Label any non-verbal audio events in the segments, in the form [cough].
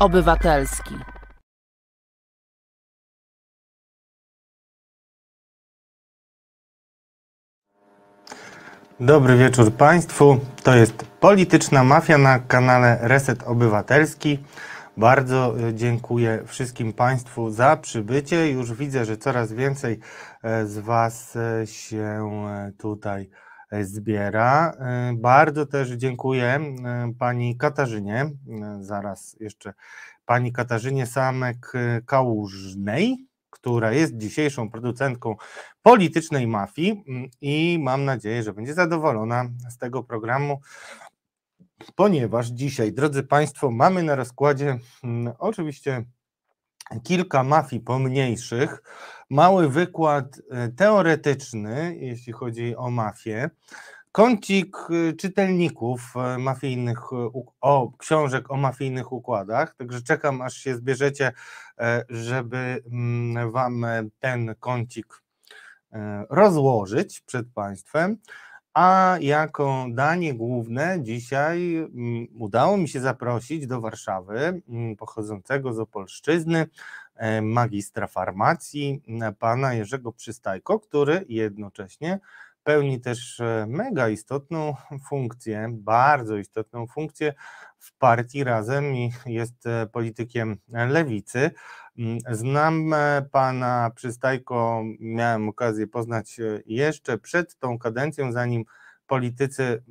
Obywatelski. Dobry wieczór Państwu. To jest Polityczna Mafia na kanale Reset Obywatelski. Bardzo e, dziękuję wszystkim Państwu za przybycie. Już widzę, że coraz więcej e, z Was e, się tutaj zbiera. Bardzo też dziękuję Pani Katarzynie, zaraz jeszcze Pani Katarzynie Samek Kałużnej, która jest dzisiejszą producentką politycznej mafii mm, i mam nadzieję, że będzie zadowolona z tego programu, ponieważ dzisiaj, drodzy Państwo, mamy na rozkładzie mm, oczywiście kilka mafii pomniejszych, mały wykład e, teoretyczny, jeśli chodzi o mafię, kącik y, czytelników e, mafijnych, e, o książek o mafijnych układach, także czekam aż się zbierzecie, e, żeby mm, Wam ten kącik rozłożyć przed Państwem. A jako danie główne dzisiaj mm, udało mi się zaprosić do Warszawy mm, pochodzącego z Opolszczyzny magistra farmacji, pana Jerzego Przystajko, który jednocześnie pełni też e, mega istotną funkcję, bardzo istotną funkcję w partii Razem i jest e, politykiem lewicy. Znam e, pana Przystajko, miałem okazję poznać jeszcze przed tą kadencją, zanim politycy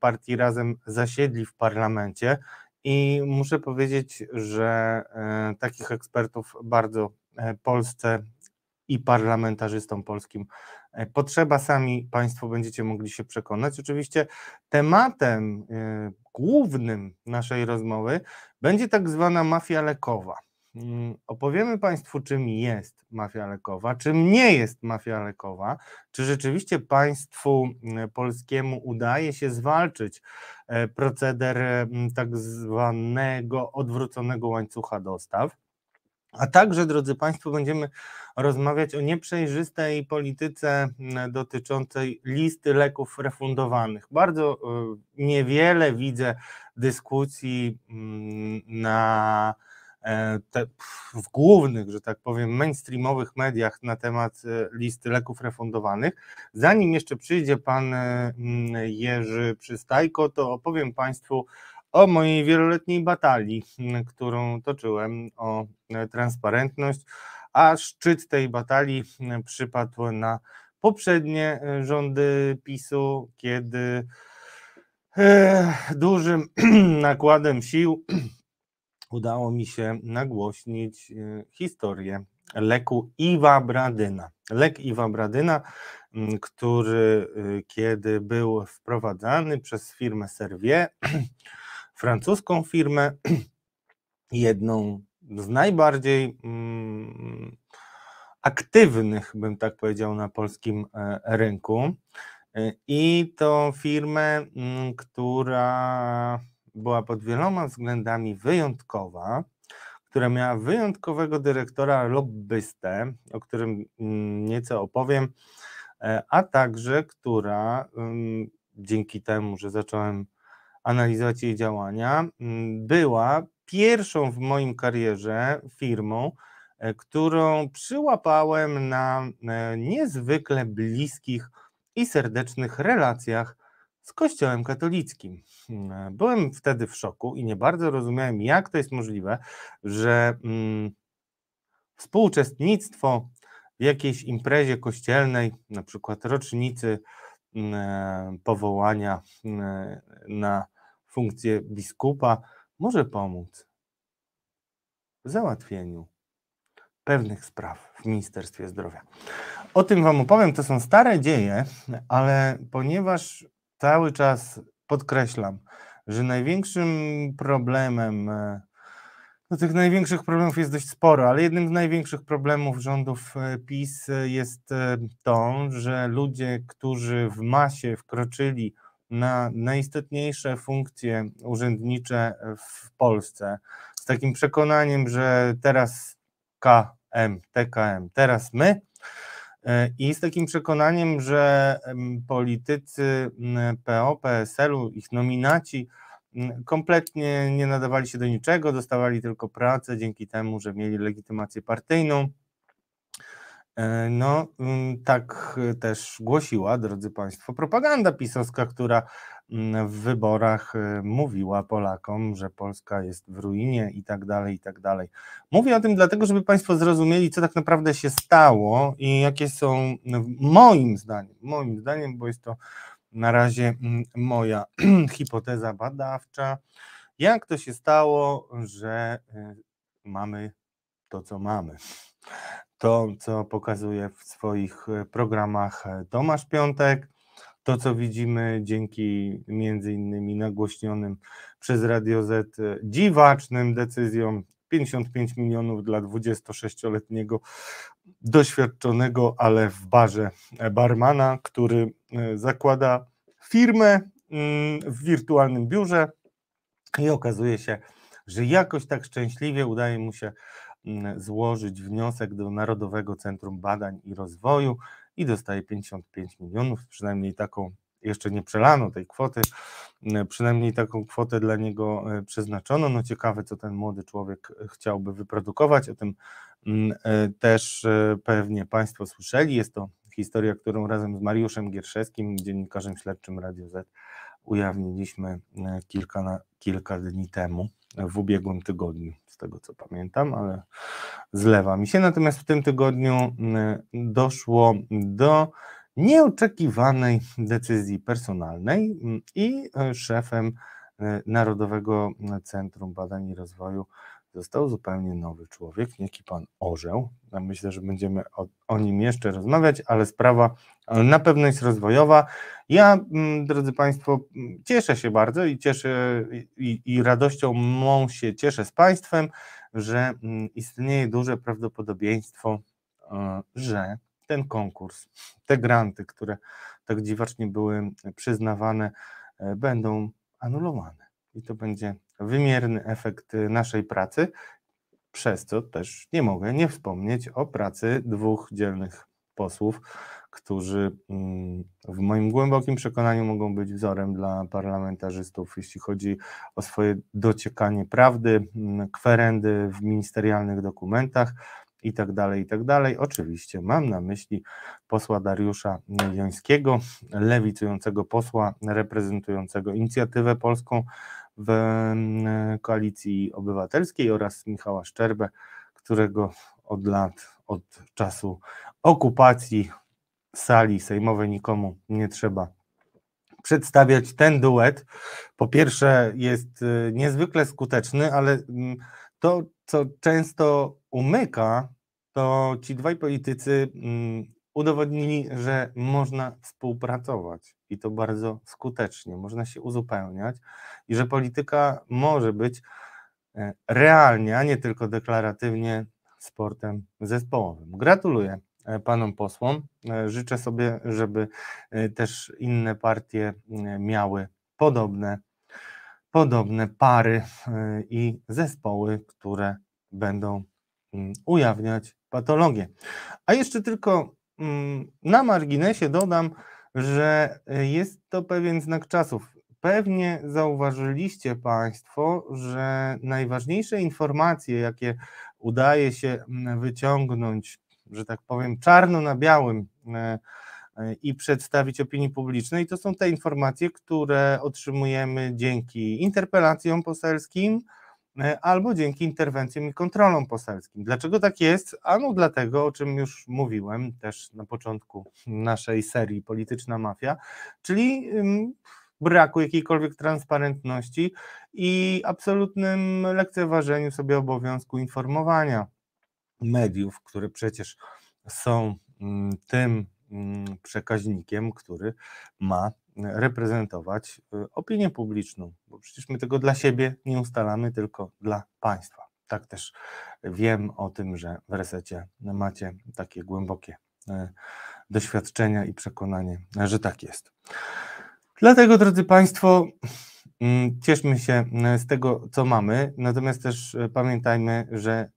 partii Razem zasiedli w parlamencie. I muszę powiedzieć, że takich ekspertów bardzo Polsce i parlamentarzystom polskim E, potrzeba, sami Państwo będziecie mogli się przekonać. Oczywiście tematem e, głównym naszej rozmowy będzie tak zwana mafia lekowa. Mm, opowiemy Państwu, czym jest mafia lekowa, czym nie jest mafia lekowa, czy rzeczywiście państwu e, polskiemu udaje się zwalczyć proceder tak zwanego odwróconego łańcucha dostaw. A także, drodzy Państwo, będziemy rozmawiać o nieprzejrzystej polityce dotyczącej listy leków refundowanych. Bardzo y, niewiele widzę dyskusji na e, te, w głównych, że tak powiem, mainstreamowych mediach na temat e, listy leków refundowanych. Zanim jeszcze przyjdzie pan Jerzy Przystajko, to opowiem Państwu o mojej wieloletniej batalii, którą toczyłem o e, transparentność, a szczyt tej batalii przypadł na poprzednie e, rządy PiSu, kiedy e, dużym [clears throat] nakładem sił [clears throat] udało mi się nagłośnić historię leku Iwa Bradyna. Lek Iwa Bradyna, który kiedy był wprowadzany przez firmę Servier, [clears throat] francuską firmę, [clears throat] jedną z najbardziej mm, aktywnych, bym tak powiedział, na polskim e, rynku. E, I to firmę, mm, która była pod wieloma względami wyjątkowa, która miała wyjątkowego dyrektora lobbystę, o którym mm, nieco opowiem, e, a także która dzięki temu, że zacząłem analizować jej działania, mm, była pierwszą w moim karierze firmą, e, którą przyłapałem na e, niezwykle bliskich i serdecznych relacjach z Kościołem katolickim. Mm, byłem wtedy w szoku i nie bardzo rozumiałem, jak to jest możliwe, że mm, współuczestnictwo w jakiejś imprezie kościelnej, na przykład rocznicy e, powołania na funkcję biskupa, może pomóc w załatwieniu pewnych spraw w Ministerstwie Zdrowia. O tym Wam opowiem, to są stare dzieje, ale ponieważ cały czas podkreślam, że największym problemem, no tych największych problemów jest dość sporo, ale jednym z największych problemów rządów e, PiS jest e, to, że ludzie, którzy w masie wkroczyli na najistotniejsze funkcje urzędnicze w Polsce, z takim przekonaniem, że teraz KM, TKM, teraz my, e, i z takim przekonaniem, że politycy PO, PSL-u, ich nominaci kompletnie nie nadawali się do niczego, dostawali tylko pracę dzięki temu, że mieli legitymację partyjną. E, no, tak też głosiła, drodzy Państwo, propaganda pisowska, która w wyborach e, mówiła Polakom, że Polska jest w ruinie i tak dalej, i tak dalej. Mówię o tym dlatego, żeby Państwo zrozumieli, co tak naprawdę się stało i jakie są, moim zdaniem, moim zdaniem, bo jest to na razie mm, moja [clears throat] hipoteza badawcza, jak to się stało, że e, mamy to, co mamy to, co pokazuje w swoich e, programach Tomasz Piątek, to, co widzimy dzięki między innymi nagłośnionym przez Radio Z e, dziwacznym decyzjom 55 milionów dla 26-letniego doświadczonego, ale w barze barmana, który zakłada firmę mm, w wirtualnym biurze i okazuje się, że jakoś tak szczęśliwie udaje mu się Mm, złożyć wniosek do Narodowego Centrum Badań i Rozwoju i dostaje 55 milionów, przynajmniej taką, jeszcze nie przelano tej kwoty, przynajmniej taką kwotę dla niego e, przeznaczono. No ciekawe, co ten młody człowiek e, chciałby wyprodukować, o tym e, też pewnie Państwo słyszeli. Jest to historia, którą razem z Mariuszem Gierszewskim, dziennikarzem śledczym Radio Z, ujawniliśmy kilka, kilka dni temu, w ubiegłym tygodniu tego co pamiętam, ale zlewa mi się. Natomiast w tym tygodniu mm, doszło do nieoczekiwanej decyzji personalnej mm, i e, szefem e, Narodowego Centrum Badań i Rozwoju został zupełnie nowy człowiek, nieki pan Orzeł. Myślę, że będziemy o, o, nim jeszcze rozmawiać, ale sprawa na pewno jest rozwojowa. Ja, mm, drodzy Państwo, mm, cieszę się bardzo i cieszę i, i radością mą się cieszę z Państwem, że mm, istnieje duże prawdopodobieństwo, e, że ten konkurs, te granty, które tak dziwacznie były przyznawane, e, będą anulowane. I to będzie wymierny efekt y, naszej pracy, przez co też nie mogę nie wspomnieć o pracy dwóch dzielnych posłów, którzy mm, w moim głębokim przekonaniu mogą być wzorem dla parlamentarzystów, jeśli chodzi o swoje dociekanie prawdy, mm, kwerendy w ministerialnych dokumentach i tak dalej, i tak dalej. Oczywiście mam na myśli posła Dariusza Jońskiego, lewicującego posła reprezentującego inicjatywę polską w Koalicji Obywatelskiej oraz Michała Szczerbę, którego od lat, od czasu okupacji sali sejmowej nikomu nie trzeba przedstawiać. Ten duet po pierwsze jest y, niezwykle skuteczny, ale mm, to, co często umyka, to ci dwaj politycy mm, udowodnili, że można współpracować i to bardzo skutecznie, można się uzupełniać i że polityka może być e, realnie, a nie tylko deklaratywnie sportem zespołowym. Gratuluję e, panom posłom. E, życzę sobie, żeby też inne partie miały podobne, podobne pary i zespoły, które będą mm, ujawniać patologię. A jeszcze tylko na marginesie dodam, że jest to pewien znak czasów. Pewnie zauważyliście Państwo, że najważniejsze informacje, jakie udaje się mm, wyciągnąć, że tak powiem, czarno na białym e, e, i przedstawić opinii publicznej, to są te informacje, które otrzymujemy dzięki interpelacjom poselskim, E, albo dzięki interwencjom i kontrolom poselskim. Dlaczego tak jest? Ano dlatego, o czym już mówiłem też na początku naszej serii Polityczna Mafia, czyli braku jakiejkolwiek transparentności i absolutnym lekceważeniu sobie obowiązku informowania mediów, które przecież są tym przekaźnikiem, który ma reprezentować y, opinię publiczną, bo przecież my tego dla siebie nie ustalamy, tylko dla państwa. Tak też wiem o tym, że w resecie macie takie głębokie y, doświadczenia i przekonanie, że tak jest. Dlatego, drodzy Państwo, mm, cieszmy się y, z tego, co mamy, natomiast też pamiętajmy, że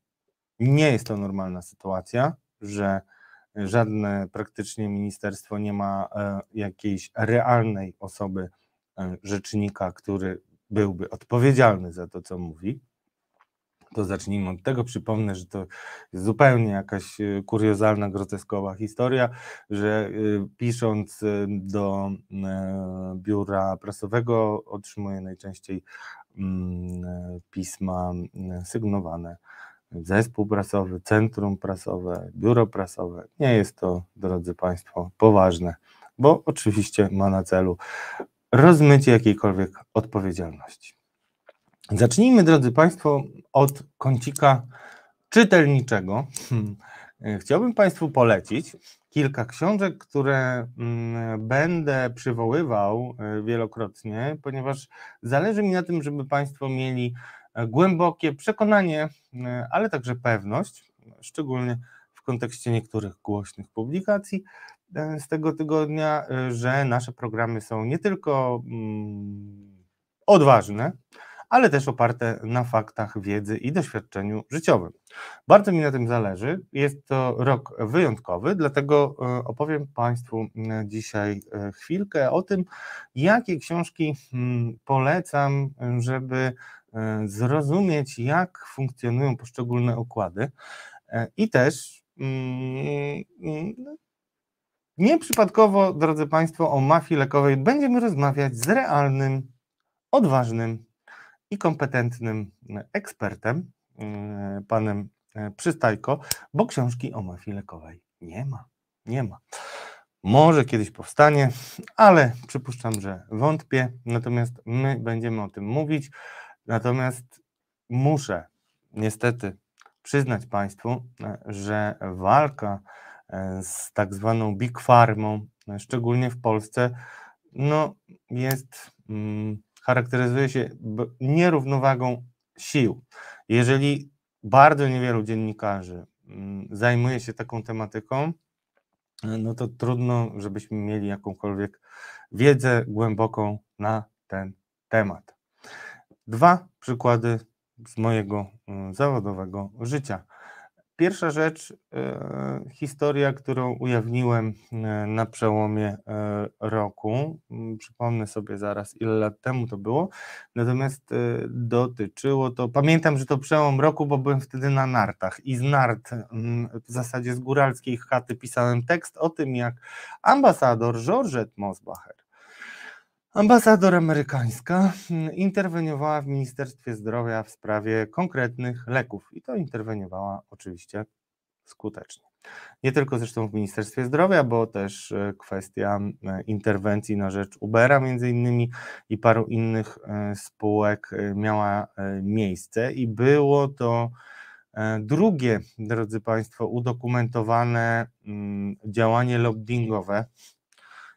nie jest to normalna sytuacja, że żadne praktycznie ministerstwo nie ma e, jakiejś realnej osoby e, rzecznika, który byłby odpowiedzialny za to, co mówi. To zacznijmy od tego. Przypomnę, że to jest zupełnie jakaś e, kuriozalna, groteskowa historia, że pisząc do biura prasowego otrzymuje najczęściej mm, pisma sygnowane zespół prasowy, centrum prasowe, biuro prasowe. Nie jest to, drodzy Państwo, poważne, bo oczywiście ma na celu rozmycie jakiejkolwiek odpowiedzialności. Zacznijmy, drodzy Państwo, od kącika czytelniczego. Hmm. Chciałbym Państwu polecić kilka książek, które mm, będę przywoływał e, wielokrotnie, ponieważ zależy mi na tym, żeby Państwo mieli głębokie przekonanie, e, ale także pewność, szczególnie w kontekście niektórych głośnych publikacji z tego tygodnia, że nasze programy są nie tylko mm, odważne, ale też oparte na faktach, wiedzy i doświadczeniu życiowym. Bardzo mi na tym zależy. Jest to rok wyjątkowy, dlatego e, opowiem Państwu dzisiaj e, chwilkę o tym, jakie książki polecam, żeby e, zrozumieć, jak funkcjonują poszczególne układy i też Nieprzypadkowo, drodzy Państwo, o mafii lekowej będziemy rozmawiać z realnym, odważnym i kompetentnym ekspertem, e, panem e, Przystajko, bo książki o mafii lekowej nie ma. Nie ma. Może kiedyś powstanie, ale przypuszczam, że wątpię. Natomiast my będziemy o tym mówić. Natomiast muszę niestety przyznać Państwu, e, że walka z tak zwaną Big Farmą, szczególnie w Polsce, no jest. Mm, charakteryzuje się nierównowagą sił. Jeżeli bardzo niewielu dziennikarzy mm, zajmuje się taką tematyką, no to trudno, żebyśmy mieli jakąkolwiek wiedzę głęboką na ten temat. Dwa przykłady z mojego mm, zawodowego życia. Pierwsza rzecz, e, historia, którą ujawniłem e, na przełomie roku. Mm, przypomnę sobie zaraz, ile lat temu to było. Natomiast dotyczyło to, pamiętam, że to przełom roku, bo byłem wtedy na nartach i z nart, mm, w zasadzie z góralskiej chaty, pisałem tekst o tym, jak ambasador Georgette Mosbacher Ambasador amerykańska mm, interweniowała w Ministerstwie Zdrowia w sprawie konkretnych leków i to interweniowała oczywiście skutecznie. Nie tylko zresztą w Ministerstwie Zdrowia, bo też e, kwestia e, interwencji na rzecz Ubera między innymi i paru innych e, spółek miała miejsce i było to drugie, drodzy Państwo, udokumentowane mm, działanie lobbyingowe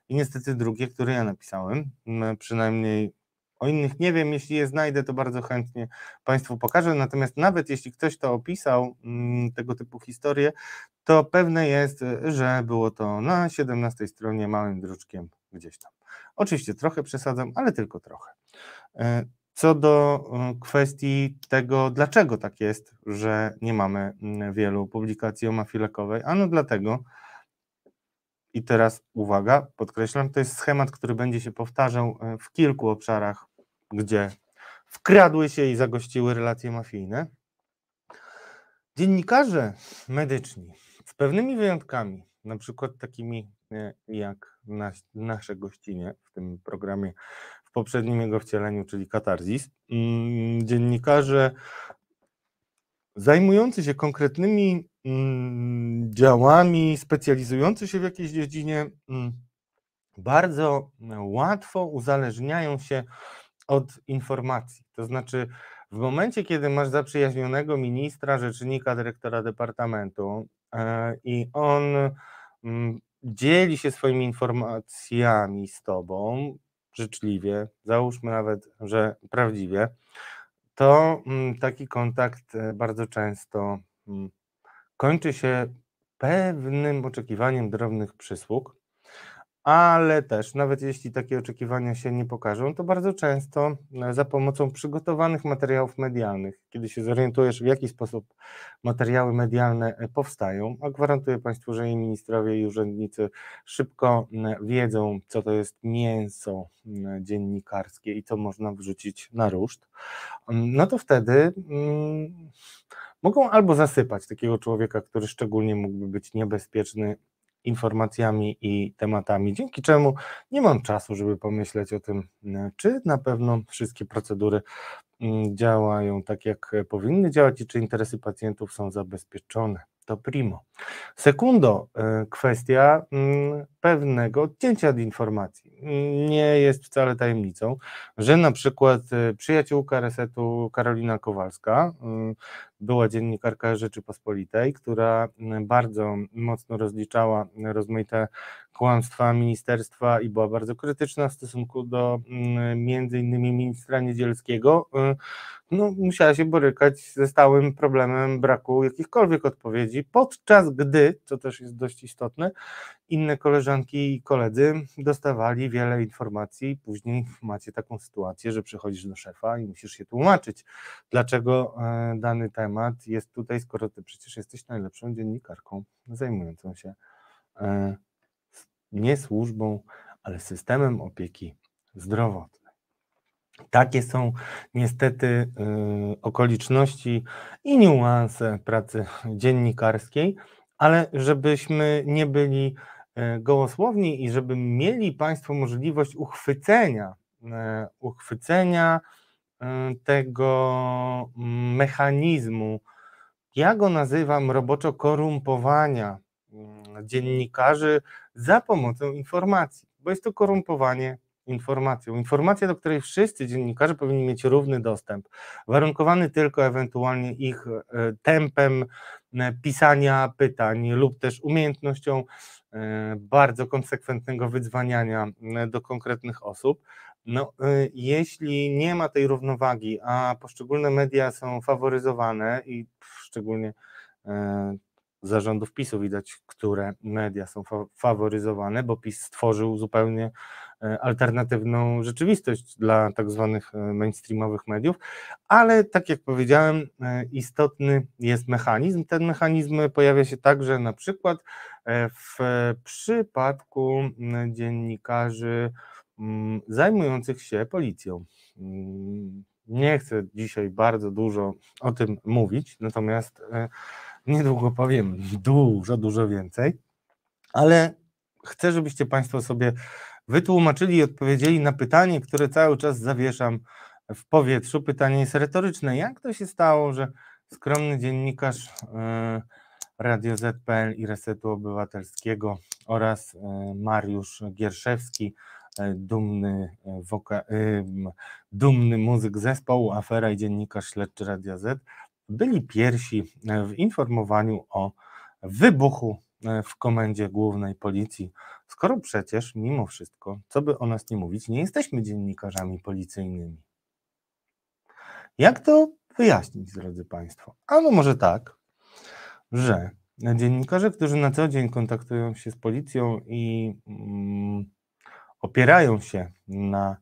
i niestety drugie, które ja napisałem, przynajmniej o innych nie wiem, jeśli je znajdę, to bardzo chętnie Państwu pokażę. Natomiast nawet jeśli ktoś to opisał, tego typu historię, to pewne jest, że było to na 17 stronie małym druczkiem gdzieś tam. Oczywiście trochę przesadzam, ale tylko trochę. E, co do e, kwestii tego, dlaczego tak jest, że nie mamy wielu publikacji o mafii lekowej, ano dlatego, i teraz uwaga, podkreślam, to jest schemat, który będzie się powtarzał e, w kilku obszarach, gdzie wkradły się i zagościły relacje mafijne. Dziennikarze medyczni, z pewnymi wyjątkami, na przykład takimi e, jak nasze gościnie w tym programie, w poprzednim jego wcieleniu, czyli Katarzis, mm, dziennikarze zajmujący się konkretnymi działami, specjalizujący się w jakiejś dziedzinie, mm, bardzo łatwo uzależniają się od informacji. To znaczy, w momencie, kiedy masz zaprzyjaźnionego ministra, rzecznika, dyrektora departamentu e, i on mm, dzieli się swoimi informacjami z tobą życzliwie, załóżmy nawet, że prawdziwie, to mm, taki kontakt e, bardzo często mm, kończy się pewnym oczekiwaniem drobnych przysług, ale też nawet jeśli takie oczekiwania się nie pokażą, to bardzo często e, za pomocą przygotowanych materiałów medialnych, kiedy się zorientujesz, w jaki sposób materiały medialne e, powstają, a gwarantuję Państwu, że i ministrowie, i urzędnicy szybko wiedzą, co to jest mięso dziennikarskie i co można wrzucić na ruszt, no to wtedy mm, mogą albo zasypać takiego człowieka, który szczególnie mógłby być niebezpieczny informacjami i tematami, dzięki czemu nie mam czasu, żeby pomyśleć o tym, e, czy na pewno wszystkie procedury mm, działają tak, jak powinny działać i czy interesy pacjentów są zabezpieczone. To primo. Sekundo, e, kwestia mm, pewnego odcięcia od informacji. Nie jest wcale tajemnicą, że na przykład e, przyjaciółka resetu Karolina Kowalska, mm, była dziennikarka Rzeczypospolitej, która mm, bardzo mocno rozliczała rozmaite kłamstwa ministerstwa i była bardzo krytyczna w stosunku do między innymi ministra Niedzielskiego, e, no, musiała się borykać ze stałym problemem braku jakichkolwiek odpowiedzi, podczas gdy, co też jest dość istotne, inne koleżanki i koledzy dostawali wiele informacji. Później macie taką sytuację, że przychodzisz do szefa i musisz się tłumaczyć, dlaczego e, dany temat jest tutaj, skoro ty przecież jesteś najlepszą dziennikarką zajmującą się e, nie służbą, ale systemem opieki zdrowotnej. Takie są niestety y, okoliczności i niuanse pracy dziennikarskiej, ale żebyśmy nie byli y, gołosłowni i żeby mieli Państwo możliwość uchwycenia, y, uchwycenia tego mechanizmu, ja go nazywam roboczo korumpowania dziennikarzy za pomocą informacji, bo jest to korumpowanie informacją. Informacja, do której wszyscy dziennikarze powinni mieć równy dostęp, warunkowany tylko ewentualnie ich e, tempem e, pisania pytań lub też umiejętnością e, bardzo konsekwentnego wydzwaniania do konkretnych osób. No, jeśli nie ma tej równowagi, a poszczególne media są faworyzowane i szczególnie zarządów PiSu widać, które media są fa faworyzowane, bo PiS stworzył zupełnie e, alternatywną rzeczywistość dla tak zwanych e, mainstreamowych mediów, ale tak jak powiedziałem, e, istotny jest mechanizm. Ten mechanizm pojawia się także na przykład w przypadku dziennikarzy zajmujących się policją. Nie chcę dzisiaj bardzo dużo o tym mówić, natomiast Niedługo powiem dużo, dużo więcej, ale chcę, żebyście Państwo sobie wytłumaczyli i odpowiedzieli na pytanie, które cały czas zawieszam w powietrzu. Pytanie jest retoryczne. Jak to się stało, że skromny dziennikarz e, Radio ZPL i Resetu Obywatelskiego oraz e, Mariusz Gierszewski, e, dumny, woka, dumny muzyk zespołu Afera i dziennikarz śledczy Radia Z, byli pierwsi e, w informowaniu o wybuchu e, w komendzie głównej policji, skoro przecież mimo wszystko, co by o nas nie mówić, nie jesteśmy dziennikarzami policyjnymi. Jak to wyjaśnić, drodzy Państwo? Ano może tak, że dziennikarze, którzy na co dzień kontaktują się z policją i mm, opierają się na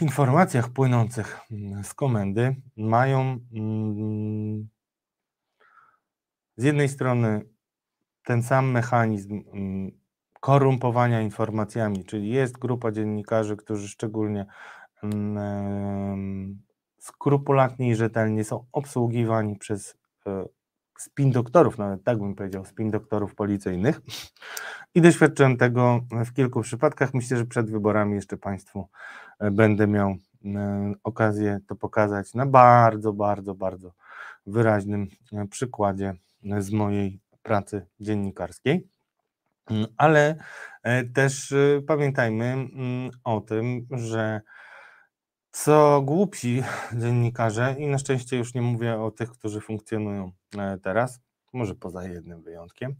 informacjach płynących mm, z komendy mają mm, z jednej strony ten sam mechanizm mm, korumpowania informacjami, czyli jest grupa dziennikarzy, którzy szczególnie skrupulatnie i rzetelnie są obsługiwani przez e, spin doktorów, nawet tak bym powiedział, spin doktorów policyjnych. I doświadczyłem tego w kilku przypadkach. Myślę, że przed wyborami jeszcze Państwu e, będę miał e, okazję to pokazać na bardzo, bardzo, bardzo wyraźnym e, przykładzie z mojej pracy dziennikarskiej. Mm, ale też pamiętajmy mm, o tym, że co głupsi [laughs] dziennikarze, i na szczęście już nie mówię o tych, którzy funkcjonują teraz, może poza jednym wyjątkiem,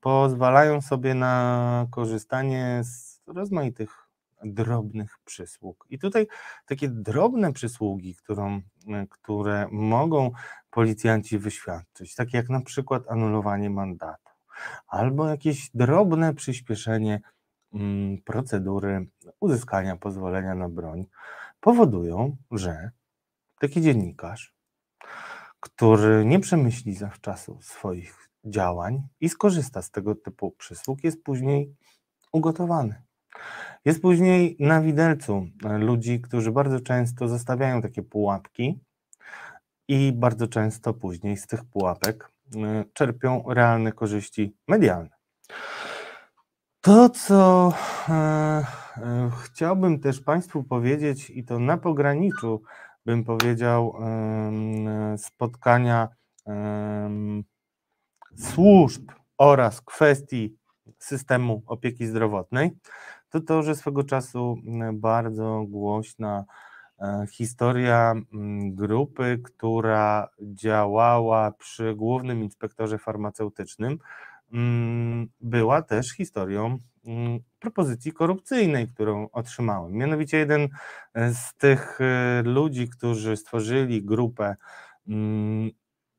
pozwalają sobie na korzystanie z rozmaitych drobnych przysług. I tutaj takie drobne przysługi, którą, e, które mogą policjanci wyświadczyć, takie jak na przykład anulowanie mandatu, albo jakieś drobne przyspieszenie mm, procedury uzyskania pozwolenia na broń powodują, że taki dziennikarz, który nie przemyśli zawczasu swoich działań i skorzysta z tego typu przysług, jest później ugotowany. Jest później na widelcu e, ludzi, którzy bardzo często zostawiają takie pułapki i bardzo często później z tych pułapek e, czerpią realne korzyści medialne. To, co e, e, chciałbym też Państwu powiedzieć, i to na pograniczu, bym powiedział, spotkania służb oraz kwestii systemu opieki zdrowotnej, to to, że swego czasu bardzo głośna e, historia grupy, która działała przy głównym inspektorze farmaceutycznym, była też historią propozycji korupcyjnej, którą otrzymałem. Mianowicie jeden z tych e, ludzi, którzy stworzyli grupę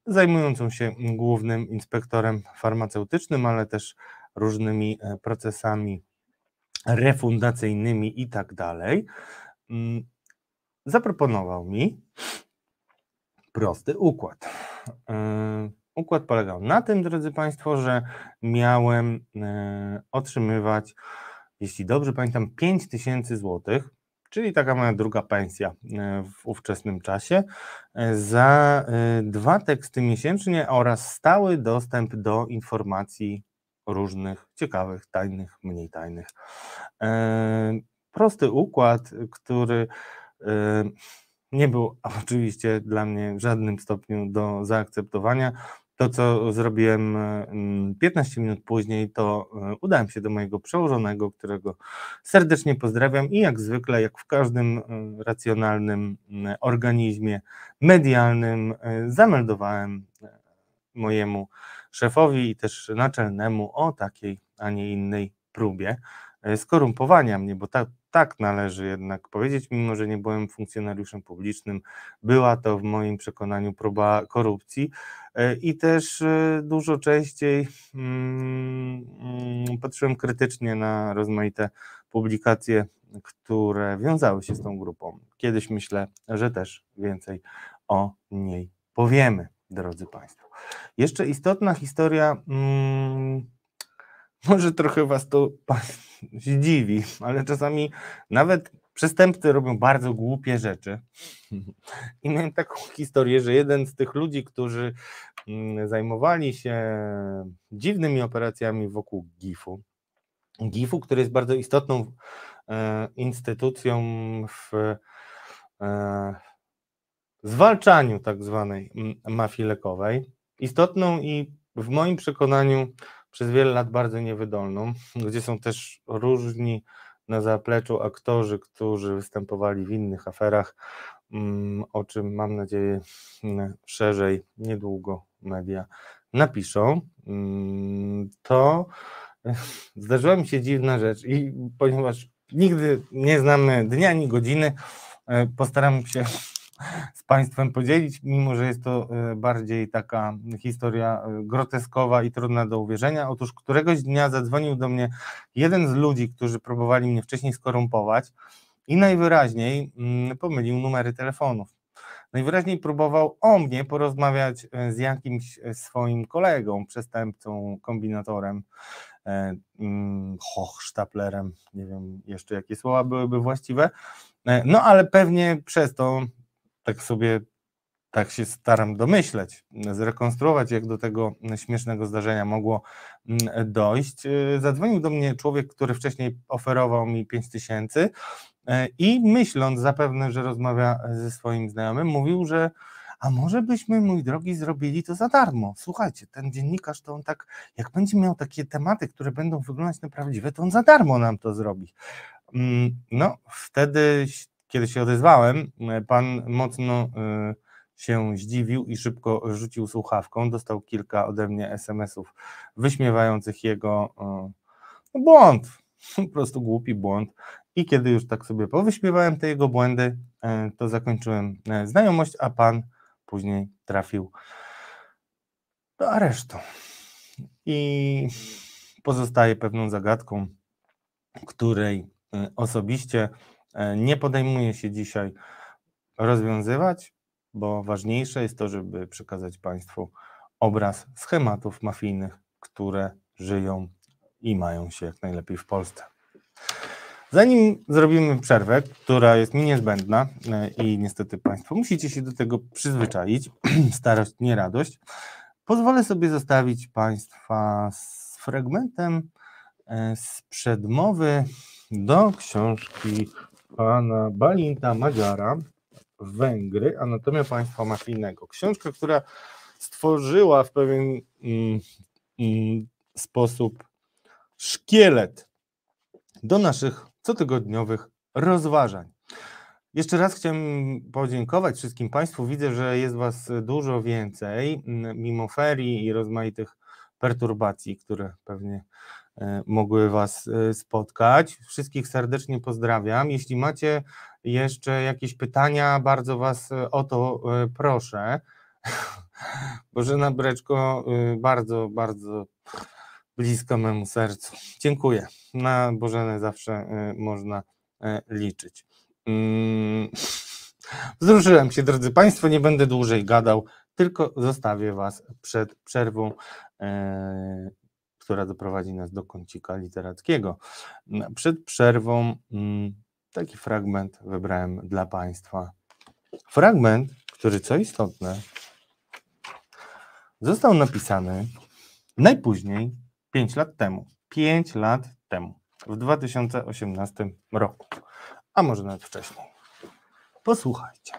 zajmującą się głównym inspektorem farmaceutycznym, ale też różnymi e, procesami refundacyjnymi i tak dalej, mm, zaproponował mi prosty układ. E, układ polegał na tym, drodzy Państwo, że miałem e, otrzymywać, jeśli dobrze pamiętam, 5 tysięcy złotych, czyli taka moja druga pensja w ówczesnym czasie, za dwa teksty miesięcznie oraz stały dostęp do informacji różnych, ciekawych, tajnych, mniej tajnych. E, prosty układ, który e, nie był [laughs] oczywiście dla mnie w żadnym stopniu do zaakceptowania. To, co zrobiłem 15 minut później, to e, udałem się do mojego przełożonego, którego serdecznie pozdrawiam i jak zwykle, jak w każdym racjonalnym organizmie medialnym, zameldowałem mojemu szefowi i też naczelnemu o takiej, a nie innej próbie e, skorumpowania mnie, bo tak, tak należy jednak powiedzieć, mimo że nie byłem funkcjonariuszem publicznym, była to w moim przekonaniu próba korupcji e, i też e, dużo częściej mm, mm, patrzyłem krytycznie na rozmaite publikacje, które wiązały się z tą grupą. Kiedyś myślę, że też więcej o niej powiemy, drodzy Państwo. Jeszcze istotna historia, hmm, [laughs] może trochę Was to zdziwi, ale czasami nawet przestępcy robią bardzo głupie rzeczy. I miałem taką [laughs] historię, że jeden z tych ludzi, którzy mm, zajmowali się dziwnymi operacjami wokół GIF-u, GIF-u, który jest bardzo istotną e, instytucją w e, zwalczaniu tak zwanej mafii lekowej, istotną i w moim przekonaniu przez wiele lat bardzo niewydolną, gdzie są też różni na zapleczu aktorzy, którzy występowali w innych aferach, mm, o czym mam nadzieję mm, szerzej niedługo media napiszą, mm, to [laughs] zdarzyła mi się dziwna rzecz i ponieważ nigdy nie znamy dnia ani godziny, e, postaram się z Państwem podzielić, mimo że jest to e, bardziej taka historia e, groteskowa i trudna do uwierzenia. Otóż któregoś dnia zadzwonił do mnie jeden z ludzi, którzy próbowali mnie wcześniej skorumpować i najwyraźniej mm, pomylił numery telefonów. Najwyraźniej próbował o mnie porozmawiać e, z jakimś swoim kolegą, przestępcą, kombinatorem, mm, hochsztaplerem, nie wiem jeszcze jakie słowa byłyby właściwe, no ale pewnie przez to tak sobie tak się staram domyśleć, zrekonstruować, jak do tego śmiesznego zdarzenia mogło mm, dojść. Y, zadzwonił do mnie człowiek, który wcześniej oferował mi 5 tysięcy e, i myśląc zapewne, że rozmawia ze swoim znajomym, mówił, że a może byśmy, mój drogi, zrobili to za darmo. Słuchajcie, ten dziennikarz to on tak, jak będzie miał takie tematy, które będą wyglądać na prawdziwe, to on za darmo nam to zrobi. Mm, no, wtedy kiedy się odezwałem, e, pan mocno e, się zdziwił i szybko rzucił słuchawką. Dostał kilka ode mnie SMS-ów wyśmiewających jego e, no, błąd, [laughs] po prostu głupi błąd. I kiedy już tak sobie powyśmiewałem te jego błędy, to zakończyłem znajomość, a pan później trafił do aresztu. i pozostaje pewną zagadką, której e, osobiście e, nie podejmuję się dzisiaj rozwiązywać, bo ważniejsze jest to, żeby przekazać Państwu obraz schematów mafijnych, które żyją i mają się jak najlepiej w Polsce. Zanim zrobimy przerwę, która jest mi niezbędna e, i niestety Państwo musicie się do tego przyzwyczaić, [clears throat] starość, nie radość, pozwolę sobie zostawić Państwa z fragmentem e, z przedmowy do książki pana Balinta Madziara Węgry, Anatomia Państwa Mafijnego. Książka, która stworzyła w pewien mm, mm, sposób szkielet do naszych cotygodniowych rozważań. Jeszcze raz chciałem podziękować wszystkim Państwu. Widzę, że jest Was dużo więcej, mimo ferii i rozmaitych perturbacji, które pewnie mogły Was e, spotkać. Wszystkich serdecznie pozdrawiam. Jeśli macie jeszcze jakieś pytania, bardzo Was o to e, proszę. [laughs] Bożena Breczko, bardzo, bardzo blisko memu sercu. Dziękuję. Na Bożenę zawsze można liczyć. Mm, [laughs] wzruszyłem się, drodzy Państwo, nie będę dłużej gadał, tylko zostawię Was przed przerwą, e, która doprowadzi nas do kącika literackiego. Przed przerwą mm, taki fragment wybrałem dla Państwa. Fragment, który co istotne, został napisany najpóźniej 5 lat temu. 5 lat temu, w 2018 roku a może nawet wcześniej. Posłuchajcie.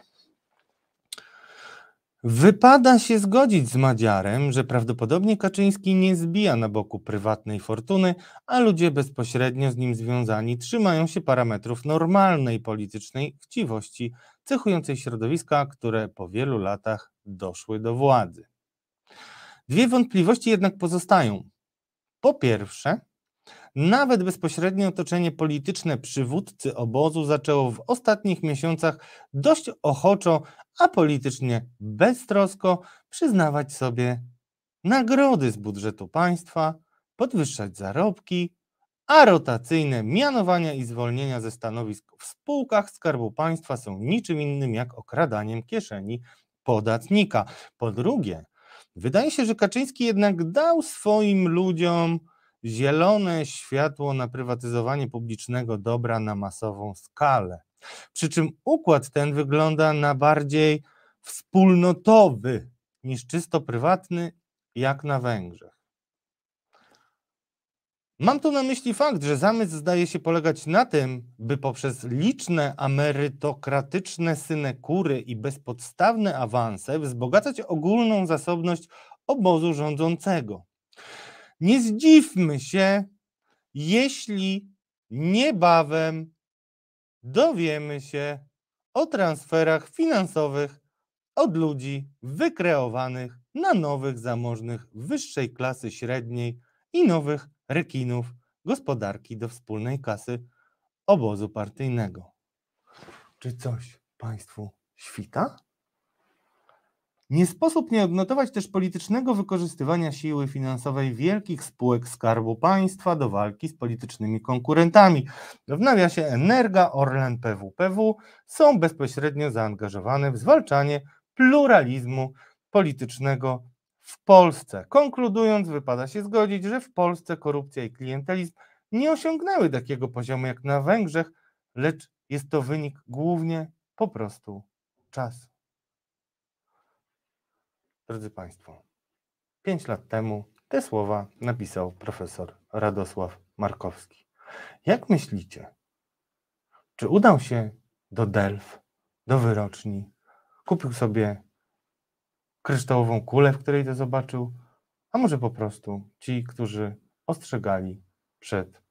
Wypada się zgodzić z Madziarem, że prawdopodobnie Kaczyński nie zbija na boku prywatnej fortuny, a ludzie bezpośrednio z nim związani trzymają się parametrów normalnej politycznej chciwości, cechującej środowiska, które po wielu latach doszły do władzy. Dwie wątpliwości jednak pozostają. Po pierwsze, nawet bezpośrednie otoczenie polityczne przywódcy obozu zaczęło w ostatnich miesiącach dość ochoczo, a politycznie beztrosko przyznawać sobie nagrody z budżetu państwa, podwyższać zarobki, a rotacyjne mianowania i zwolnienia ze stanowisk w spółkach Skarbu Państwa są niczym innym jak okradaniem kieszeni podatnika. Po drugie, wydaje się, że Kaczyński jednak dał swoim ludziom zielone światło na prywatyzowanie publicznego dobra na masową skalę. Przy czym układ ten wygląda na bardziej wspólnotowy niż czysto prywatny, jak na Węgrzech. Mam tu na myśli fakt, że zamysł zdaje się polegać na tym, by poprzez liczne amerytokratyczne synekury i bezpodstawne awanse wzbogacać ogólną zasobność obozu rządzącego. Nie zdziwmy się, jeśli niebawem dowiemy się o transferach finansowych od ludzi wykreowanych na nowych zamożnych wyższej klasy średniej i nowych rekinów gospodarki do wspólnej kasy obozu partyjnego. Czy coś Państwu świta? Nie sposób nie odnotować też politycznego wykorzystywania siły finansowej wielkich spółek Skarbu Państwa do walki z politycznymi konkurentami. W nawiasie Energa, Orlen, PWPW są bezpośrednio zaangażowane w zwalczanie pluralizmu politycznego w Polsce. Konkludując, wypada się zgodzić, że w Polsce korupcja i klientelizm nie osiągnęły takiego poziomu jak na Węgrzech, lecz jest to wynik głównie po prostu czasu. Drodzy Państwo, pięć lat temu te słowa napisał profesor Radosław Markowski. Jak myślicie, czy udał się do Delf, do wyroczni, kupił sobie kryształową kulę, w której to zobaczył, a może po prostu ci, którzy ostrzegali przed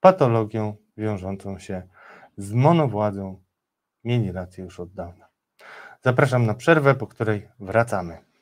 patologią wiążącą się z monowładzą, mieli rację już od dawna. Zapraszam na przerwę, po której wracamy.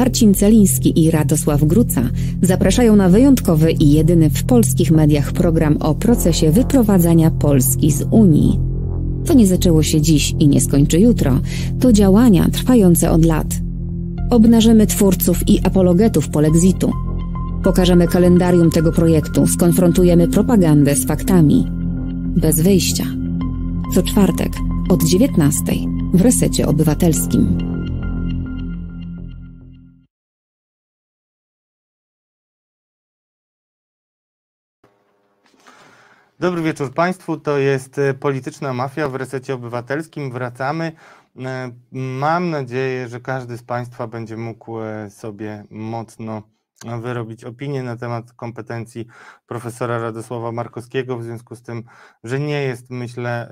Marcin Celiński i Radosław Gruca zapraszają na wyjątkowy i jedyny w polskich mediach program o procesie wyprowadzania Polski z Unii. To nie zaczęło się dziś i nie skończy jutro, to działania trwające od lat. Obnażymy twórców i apologetów polexitu. Pokażemy kalendarium tego projektu, skonfrontujemy propagandę z faktami. Bez wyjścia. Co czwartek od 19 w resecie obywatelskim. Wieczór Państwu. To jest e, Polityczna Mafia w Resecie Obywatelskim. Wracamy. E, Mam nadzieję, że każdy z Państwa będzie mógł e, sobie mocno wyrobić opinię na temat kompetencji profesora Radosława Markowskiego, w związku z tym, że nie jest, myślę,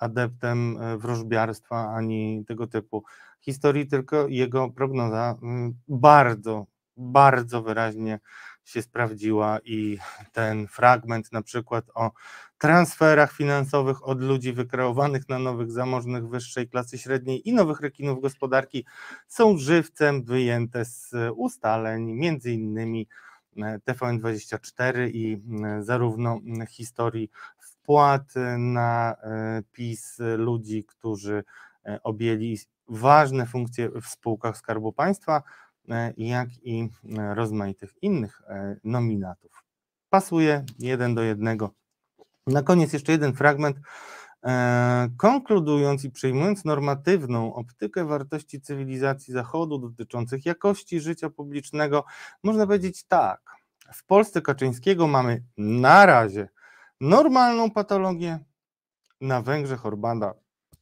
adeptem wróżbiarstwa ani tego typu historii, tylko jego prognoza mm, bardzo, bardzo wyraźnie się sprawdziła i ten fragment na przykład o transferach finansowych od ludzi wykreowanych na nowych zamożnych wyższej klasy średniej i nowych rekinów gospodarki są żywcem wyjęte z ustaleń między innymi e, TVN24 i e, zarówno m, historii wpłat e, na e, PiS ludzi, którzy e, objęli ważne funkcje w spółkach Skarbu Państwa, e, jak i e, rozmaitych innych e, nominatów. pasuje jeden do jednego. Na koniec jeszcze jeden fragment. E, konkludując i przyjmując normatywną optykę wartości cywilizacji Zachodu dotyczących jakości życia publicznego, można powiedzieć tak. W Polsce Kaczyńskiego mamy na razie normalną patologię, na Węgrzech Orbana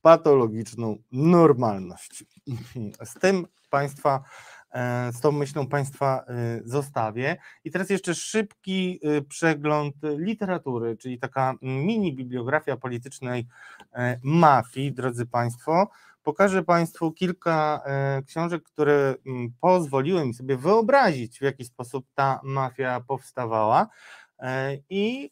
patologiczną normalność. [laughs] Z tym Państwa E, z tą myślą Państwa e, zostawię. I teraz jeszcze szybki e, przegląd literatury, czyli taka mini bibliografia politycznej mafii, drodzy Państwo. Pokażę Państwu kilka książek, które pozwoliły mi sobie wyobrazić, w jaki sposób ta mafia powstawała. I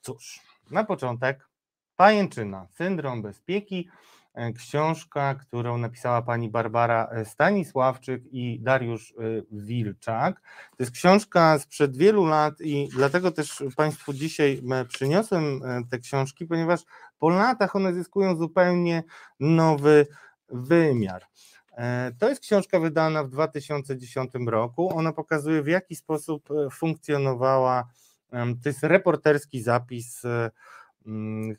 cóż, na początek Pajęczyna, syndrom bezpieki E, książka, którą napisała pani Barbara e, Stanisławczyk i Dariusz e, Wilczak. To jest książka sprzed wielu lat i dlatego też Państwu dzisiaj przyniosłem te książki, ponieważ po latach one zyskują zupełnie nowy wymiar. To jest książka wydana w 2010 roku. Ona pokazuje, w jaki sposób funkcjonowała, to jest reporterski zapis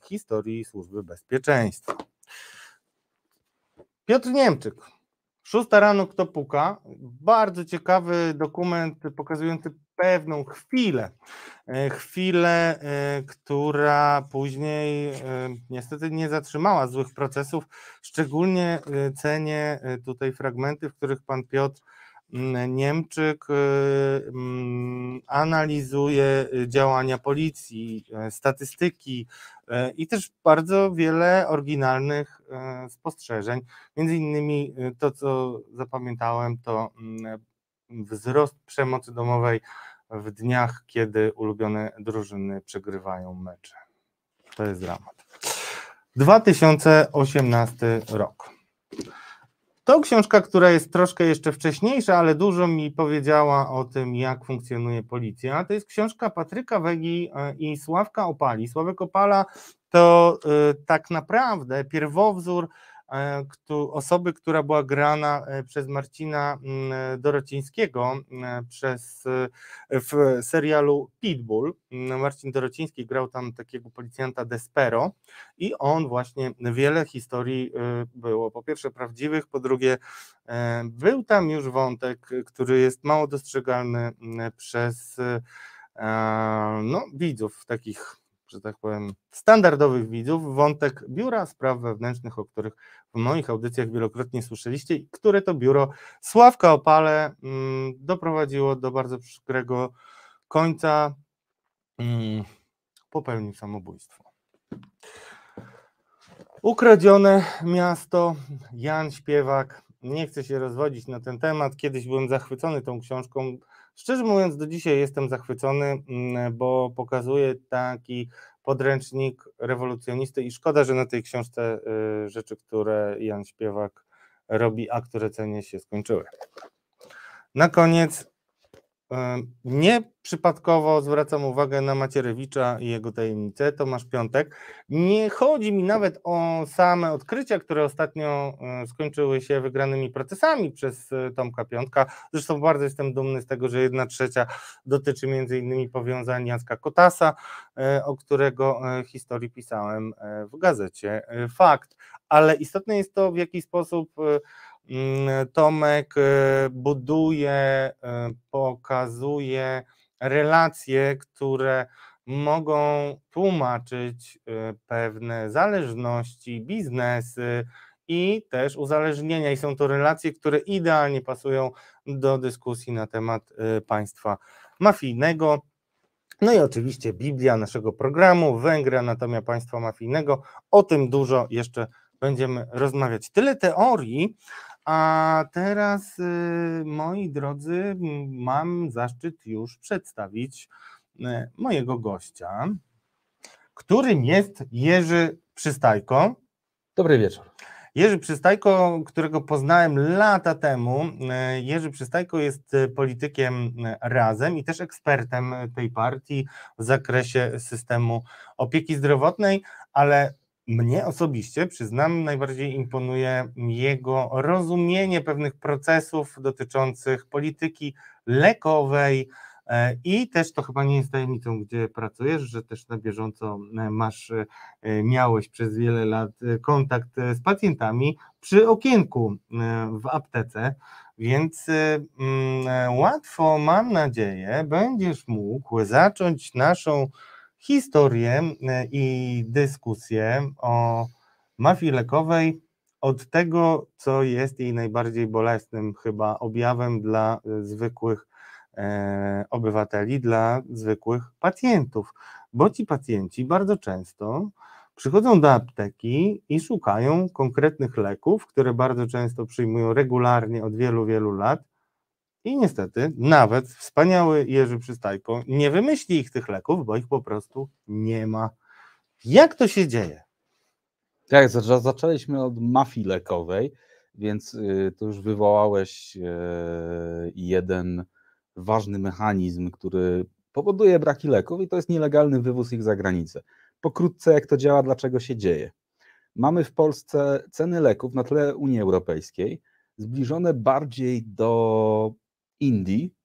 historii Służby Bezpieczeństwa. Piotr Niemczyk. Szósta rano kto puka. Bardzo ciekawy dokument pokazujący pewną chwilę. E, chwilę, e, która później e, niestety nie zatrzymała złych procesów. Szczególnie cenię tutaj fragmenty, w których pan Piotr Niemczyk mm, analizuje działania policji, statystyki, E, i też bardzo wiele oryginalnych e, spostrzeżeń. Między innymi e, to, co zapamiętałem, to mm, wzrost przemocy domowej w dniach, kiedy ulubione drużyny przegrywają mecze. To jest dramat. 2018 rok. To książka, która jest troszkę jeszcze wcześniejsza, ale dużo mi powiedziała o tym, jak funkcjonuje policja. To jest książka Patryka Wegi e, i Sławka Opali. Sławek Opala to e, tak naprawdę pierwowzór osoby, która była grana e, przez Marcina mm, Dorocińskiego e, przez, w serialu Pitbull. Marcin Dorociński grał tam takiego policjanta Despero i on właśnie wiele historii było po pierwsze prawdziwych, po drugie był tam już wątek, który jest mało dostrzegalny przez no, widzów takich że tak powiem, standardowych widzów, wątek Biura Spraw Wewnętrznych, o których w moich audycjach wielokrotnie słyszeliście, które to biuro Sławka Opale mm, doprowadziło do bardzo przykrego końca, mm, popełnił samobójstwo. Ukradzione miasto, Jan Śpiewak, nie chcę się rozwodzić na ten temat, kiedyś byłem zachwycony tą książką, Szczerze mówiąc, do dzisiaj jestem zachwycony, mm, bo pokazuje taki podręcznik rewolucjonisty i szkoda, że na tej książce y, rzeczy, które Jan Śpiewak robi, a które cenię się skończyły. Na koniec nie przypadkowo zwracam uwagę na Macierewicza i jego tajemnicę, Tomasz Piątek. Nie chodzi mi nawet o same odkrycia, które ostatnio skończyły się wygranymi procesami przez e, Tomka Piątka. Zresztą bardzo jestem dumny z tego, że jedna trzecia dotyczy między innymi powiązań Jacka Kotasa, e, o którego e, historii pisałem w gazecie Fakt. Ale istotne jest to, w jaki sposób Tomek e, buduje, e, pokazuje relacje, które mogą tłumaczyć e, pewne zależności, biznesy i też uzależnienia. I są to relacje, które idealnie pasują do dyskusji na temat państwa mafijnego. No i oczywiście Biblia naszego programu, Węgry, anatomia państwa mafijnego. O tym dużo jeszcze będziemy rozmawiać. Tyle teorii, a teraz, y, moi drodzy, mam zaszczyt już przedstawić y, mojego gościa, którym jest Jerzy Przystajko. Dobry wieczór. Jerzy Przystajko, którego poznałem lata temu. Y, Jerzy Przystajko jest politykiem razem i też ekspertem tej partii w zakresie systemu opieki zdrowotnej, ale mnie osobiście, przyznam, najbardziej imponuje jego rozumienie pewnych procesów dotyczących polityki lekowej, E, I też to chyba nie jest tajemnicą, gdzie pracujesz, że też na bieżąco e, masz, e, miałeś przez wiele lat kontakt z pacjentami przy okienku w aptece, więc mm, łatwo, mam nadzieję, będziesz mógł zacząć naszą historię e, i dyskusję o mafii lekowej od tego, co jest jej najbardziej bolesnym chyba objawem dla e, zwykłych e, obywateli, dla zwykłych pacjentów, bo ci pacjenci bardzo często przychodzą do apteki i szukają konkretnych leków, które bardzo często przyjmują regularnie od wielu, wielu lat. I niestety nawet wspaniały Jerzy Przystajko nie wymyśli ich tych leków, bo ich po prostu nie ma. Jak to się dzieje? Tak, zaczę- zaczęliśmy od mafii lekowej, więc y, to już wywołałeś e, jeden ważny mechanizm, który powoduje braki leków i to jest nielegalny wywóz ich za granicę. Pokrótce jak to działa, dlaczego się dzieje. Mamy w Polsce ceny leków na tle Unii Europejskiej zbliżone bardziej do Indii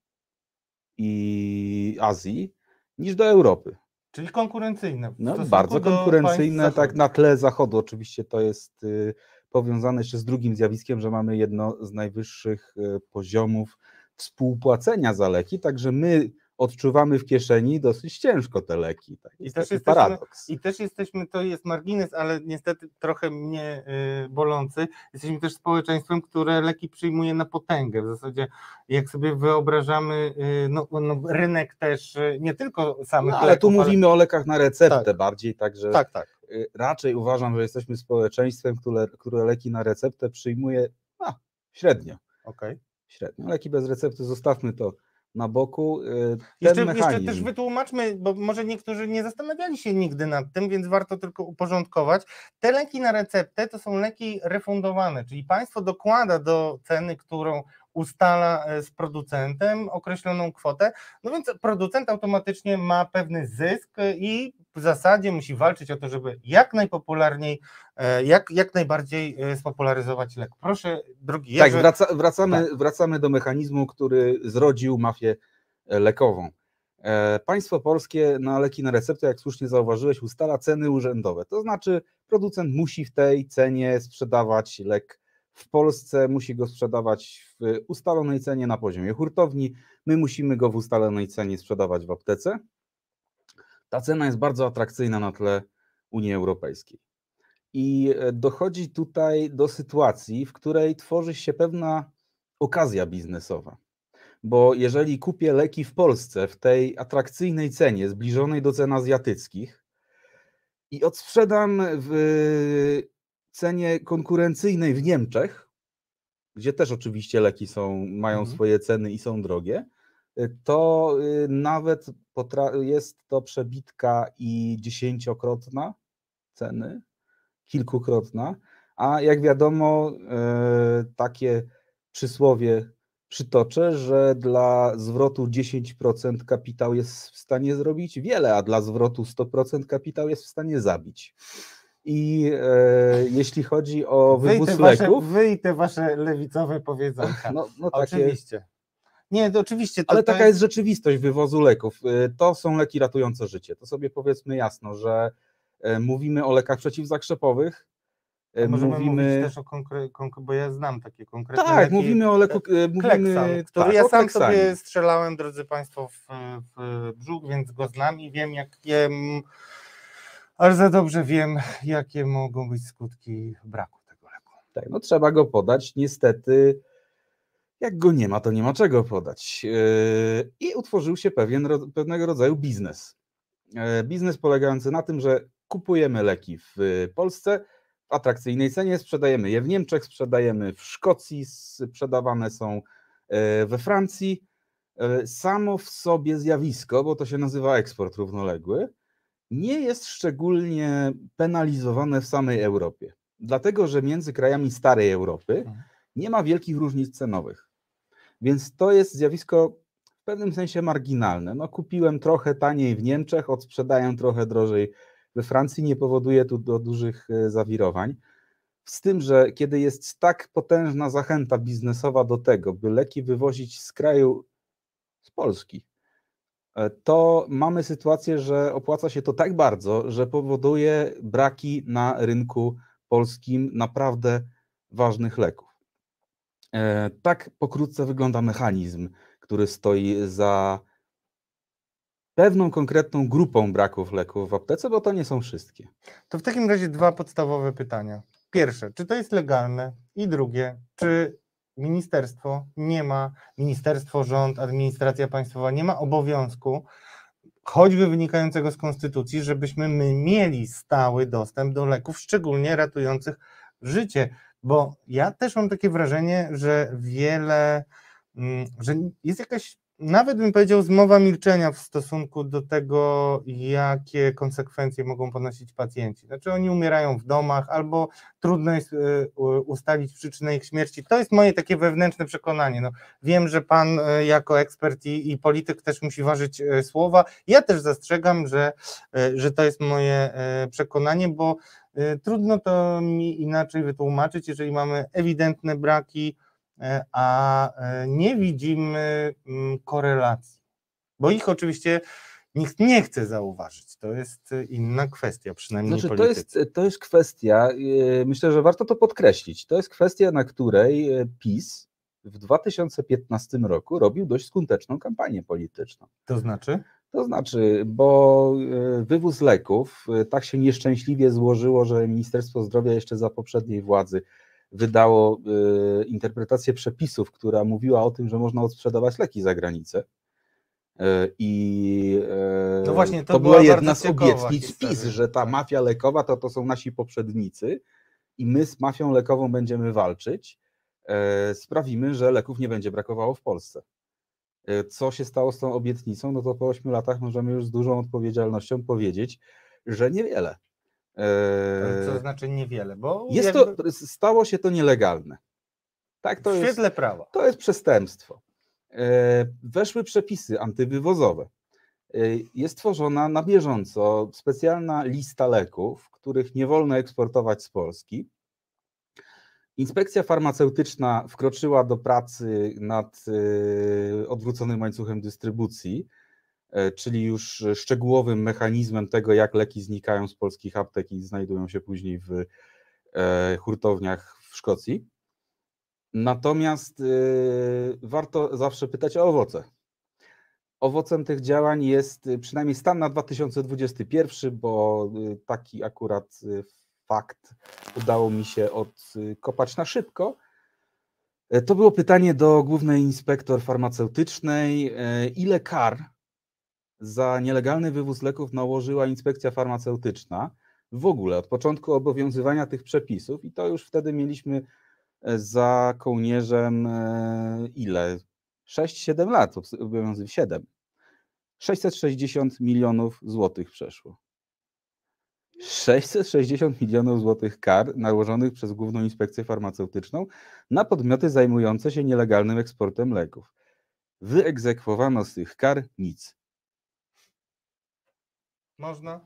i Azji niż do Europy. Czyli konkurencyjne. No, bardzo konkurencyjne, tak na tle zachodu. Oczywiście to jest y, powiązane jeszcze z drugim zjawiskiem, że mamy jedno z najwyższych y, poziomów współpłacenia za leki, także my odczuwamy w kieszeni dosyć ciężko te leki. Tak? I Jest też jesteśmy- paradoks. I też jesteśmy, to jest margines, ale niestety trochę mnie y, bolący. Jesteśmy też społeczeństwem, które leki przyjmuje na potęgę. W zasadzie, jak sobie wyobrażamy, y, no, no, rynek też y, nie tylko samych No, ale tu leków, mówimy o lekach na receptę Tak. bardziej, także Tak, tak. y, raczej uważam, że jesteśmy społeczeństwem, które, które leki na receptę przyjmuje a, średnio. Okej. średnio. Leki bez recepty zostawmy to na boku. y, Ten Jeszcze, jeszcze mechanizm. też wytłumaczmy, bo może niektórzy nie zastanawiali się nigdy nad tym, więc warto tylko uporządkować. Te leki na receptę to są leki refundowane, czyli państwo dokłada do ceny, którą ustala e, z producentem określoną kwotę, no więc producent automatycznie ma pewny zysk e, i w zasadzie musi walczyć o to, żeby jak najpopularniej, e, jak, jak najbardziej spopularyzować lek. Proszę, drogi Tak, Jerzy, wraca, wracamy, wracamy do mechanizmu, który zrodził mafię lekową. Państwo polskie na leki na receptę, jak słusznie zauważyłeś, ustala ceny urzędowe. To znaczy, producent musi w tej cenie sprzedawać lek w Polsce, musi go sprzedawać w ustalonej cenie na poziomie hurtowni. My musimy go w ustalonej cenie sprzedawać w aptece. Ta cena jest bardzo atrakcyjna na tle Unii Europejskiej. I e, dochodzi tutaj do sytuacji, w której tworzy się pewna okazja biznesowa. Bo jeżeli kupię leki w Polsce w tej atrakcyjnej cenie, zbliżonej do cen azjatyckich, i odsprzedam w cenie konkurencyjnej w Niemczech, gdzie też oczywiście leki są, mają Mhm. swoje ceny i są drogie, y, to y, nawet jest to przebitka i dziesięciokrotna ceny, kilkukrotna, a jak wiadomo, e, takie przysłowie przytoczę, że dla zwrotu 10% kapitał jest w stanie zrobić wiele, a dla zwrotu 100% kapitał jest w stanie zabić. I e, jeśli chodzi o wy, i wywóz te wasze, leków, wy i te wasze lewicowe powiedzonka. no, no takie, Oczywiście. Nie, to oczywiście. To, ale to taka jest rzeczywistość wywozu leków. Y, To są leki ratujące życie. To sobie powiedzmy jasno, że e, mówimy o lekach przeciwzakrzepowych. e, Możemy mówimy. mówić też o konkretnych, bo ja znam takie konkretne tak, leki. mówimy o leku. e, Mówimy, Kleksan, który tak, ja sam Kleksanie. sobie strzelałem, drodzy Państwo, w, w brzuch, więc go znam i wiem, jakie, ale za dobrze wiem, jakie mogą być skutki braku tego leku. Tak, no trzeba go podać. Niestety, jak go nie ma, to nie ma czego podać. Yy, I utworzył się pewien, pewnego rodzaju biznes. Yy, Biznes polegający na tym, że kupujemy leki w Polsce w atrakcyjnej cenie, sprzedajemy je w Niemczech, sprzedajemy w Szkocji, sprzedawane są yy, we Francji. Yy, Samo w sobie zjawisko, bo to się nazywa eksport równoległy, nie jest szczególnie penalizowane w samej Europie dlatego że między krajami starej Europy Mhm. nie ma wielkich różnic cenowych. Więc to jest zjawisko w pewnym sensie marginalne. No, kupiłem trochę taniej w Niemczech, odsprzedaję trochę drożej we Francji, nie powoduje tu do dużych e, zawirowań. Z tym, że kiedy jest tak potężna zachęta biznesowa do tego, by leki wywozić z kraju, z Polski, to mamy sytuację, że opłaca się to tak bardzo, że powoduje braki na rynku polskim naprawdę ważnych leków. E, tak pokrótce wygląda mechanizm, który stoi za pewną konkretną grupą braków leków w aptece, bo to nie są wszystkie. To w takim razie dwa podstawowe pytania. Pierwsze, czy to jest legalne? I drugie, czy ministerstwo nie ma, ministerstwo, rząd, administracja państwowa nie ma obowiązku, choćby wynikającego z konstytucji, żebyśmy my mieli stały dostęp do leków, szczególnie ratujących życie. Bo ja też mam takie wrażenie, że wiele, mm, że jest jakaś nawet bym powiedział, zmowa milczenia w stosunku do tego, jakie konsekwencje mogą ponosić pacjenci. Znaczy, oni umierają w domach, albo trudno jest y, ustalić przyczynę ich śmierci. To jest moje takie wewnętrzne przekonanie. No, wiem, że pan y, jako ekspert i, i polityk też musi ważyć y, słowa. Ja też zastrzegam, że, że to jest moje przekonanie, bo trudno to mi inaczej wytłumaczyć, jeżeli mamy ewidentne braki E, a e, nie widzimy mm, korelacji, bo ich oczywiście nikt nie chce zauważyć. To jest inna kwestia, przynajmniej znaczy, to jest, to jest kwestia, e, myślę, że warto to podkreślić, to jest kwestia, na której PiS w 2015 roku robił dość skuteczną kampanię polityczną. To znaczy? To znaczy, bo wywóz leków tak się nieszczęśliwie złożyło, że Ministerstwo Zdrowia jeszcze za poprzedniej władzy wydało y, interpretację przepisów, która mówiła o tym, że można odsprzedawać leki za granicę. Y, I no właśnie, to, to była, była jedna z obietnic PiS, że ta mafia lekowa to, to są nasi poprzednicy i my z mafią lekową będziemy walczyć. Sprawimy, że leków nie będzie brakowało w Polsce. Co się stało z tą obietnicą? No to po 8 latach możemy już z dużą odpowiedzialnością powiedzieć, że niewiele. Co eee, znaczy niewiele, bo jest jakby... to, stało się to nielegalne. Tak, to w świetle jest, prawa. To jest przestępstwo. Eee, weszły przepisy antywywozowe. Eee, jest tworzona na bieżąco specjalna lista leków, których nie wolno eksportować z Polski. Inspekcja farmaceutyczna wkroczyła do pracy nad odwróconym łańcuchem dystrybucji czyli już szczegółowym mechanizmem tego, jak leki znikają z polskich aptek i znajdują się później w e, hurtowniach w Szkocji. Natomiast e, warto zawsze pytać o owoce. Owocem tych działań jest przynajmniej stan na 2021, bo taki akurat fakt udało mi się odkopać na szybko. To było pytanie do głównej inspektor farmaceutycznej, ile kar za nielegalny wywóz leków nałożyła inspekcja farmaceutyczna. W ogóle od początku obowiązywania tych przepisów, i to już wtedy mieliśmy e, za kołnierzem e, ile? 6-7 lat, obowiązywał 7. 660 milionów złotych przeszło. 660 milionów złotych kar nałożonych przez Główną Inspekcję Farmaceutyczną na podmioty zajmujące się nielegalnym eksportem leków. Wyegzekwowano z tych kar nic. Można.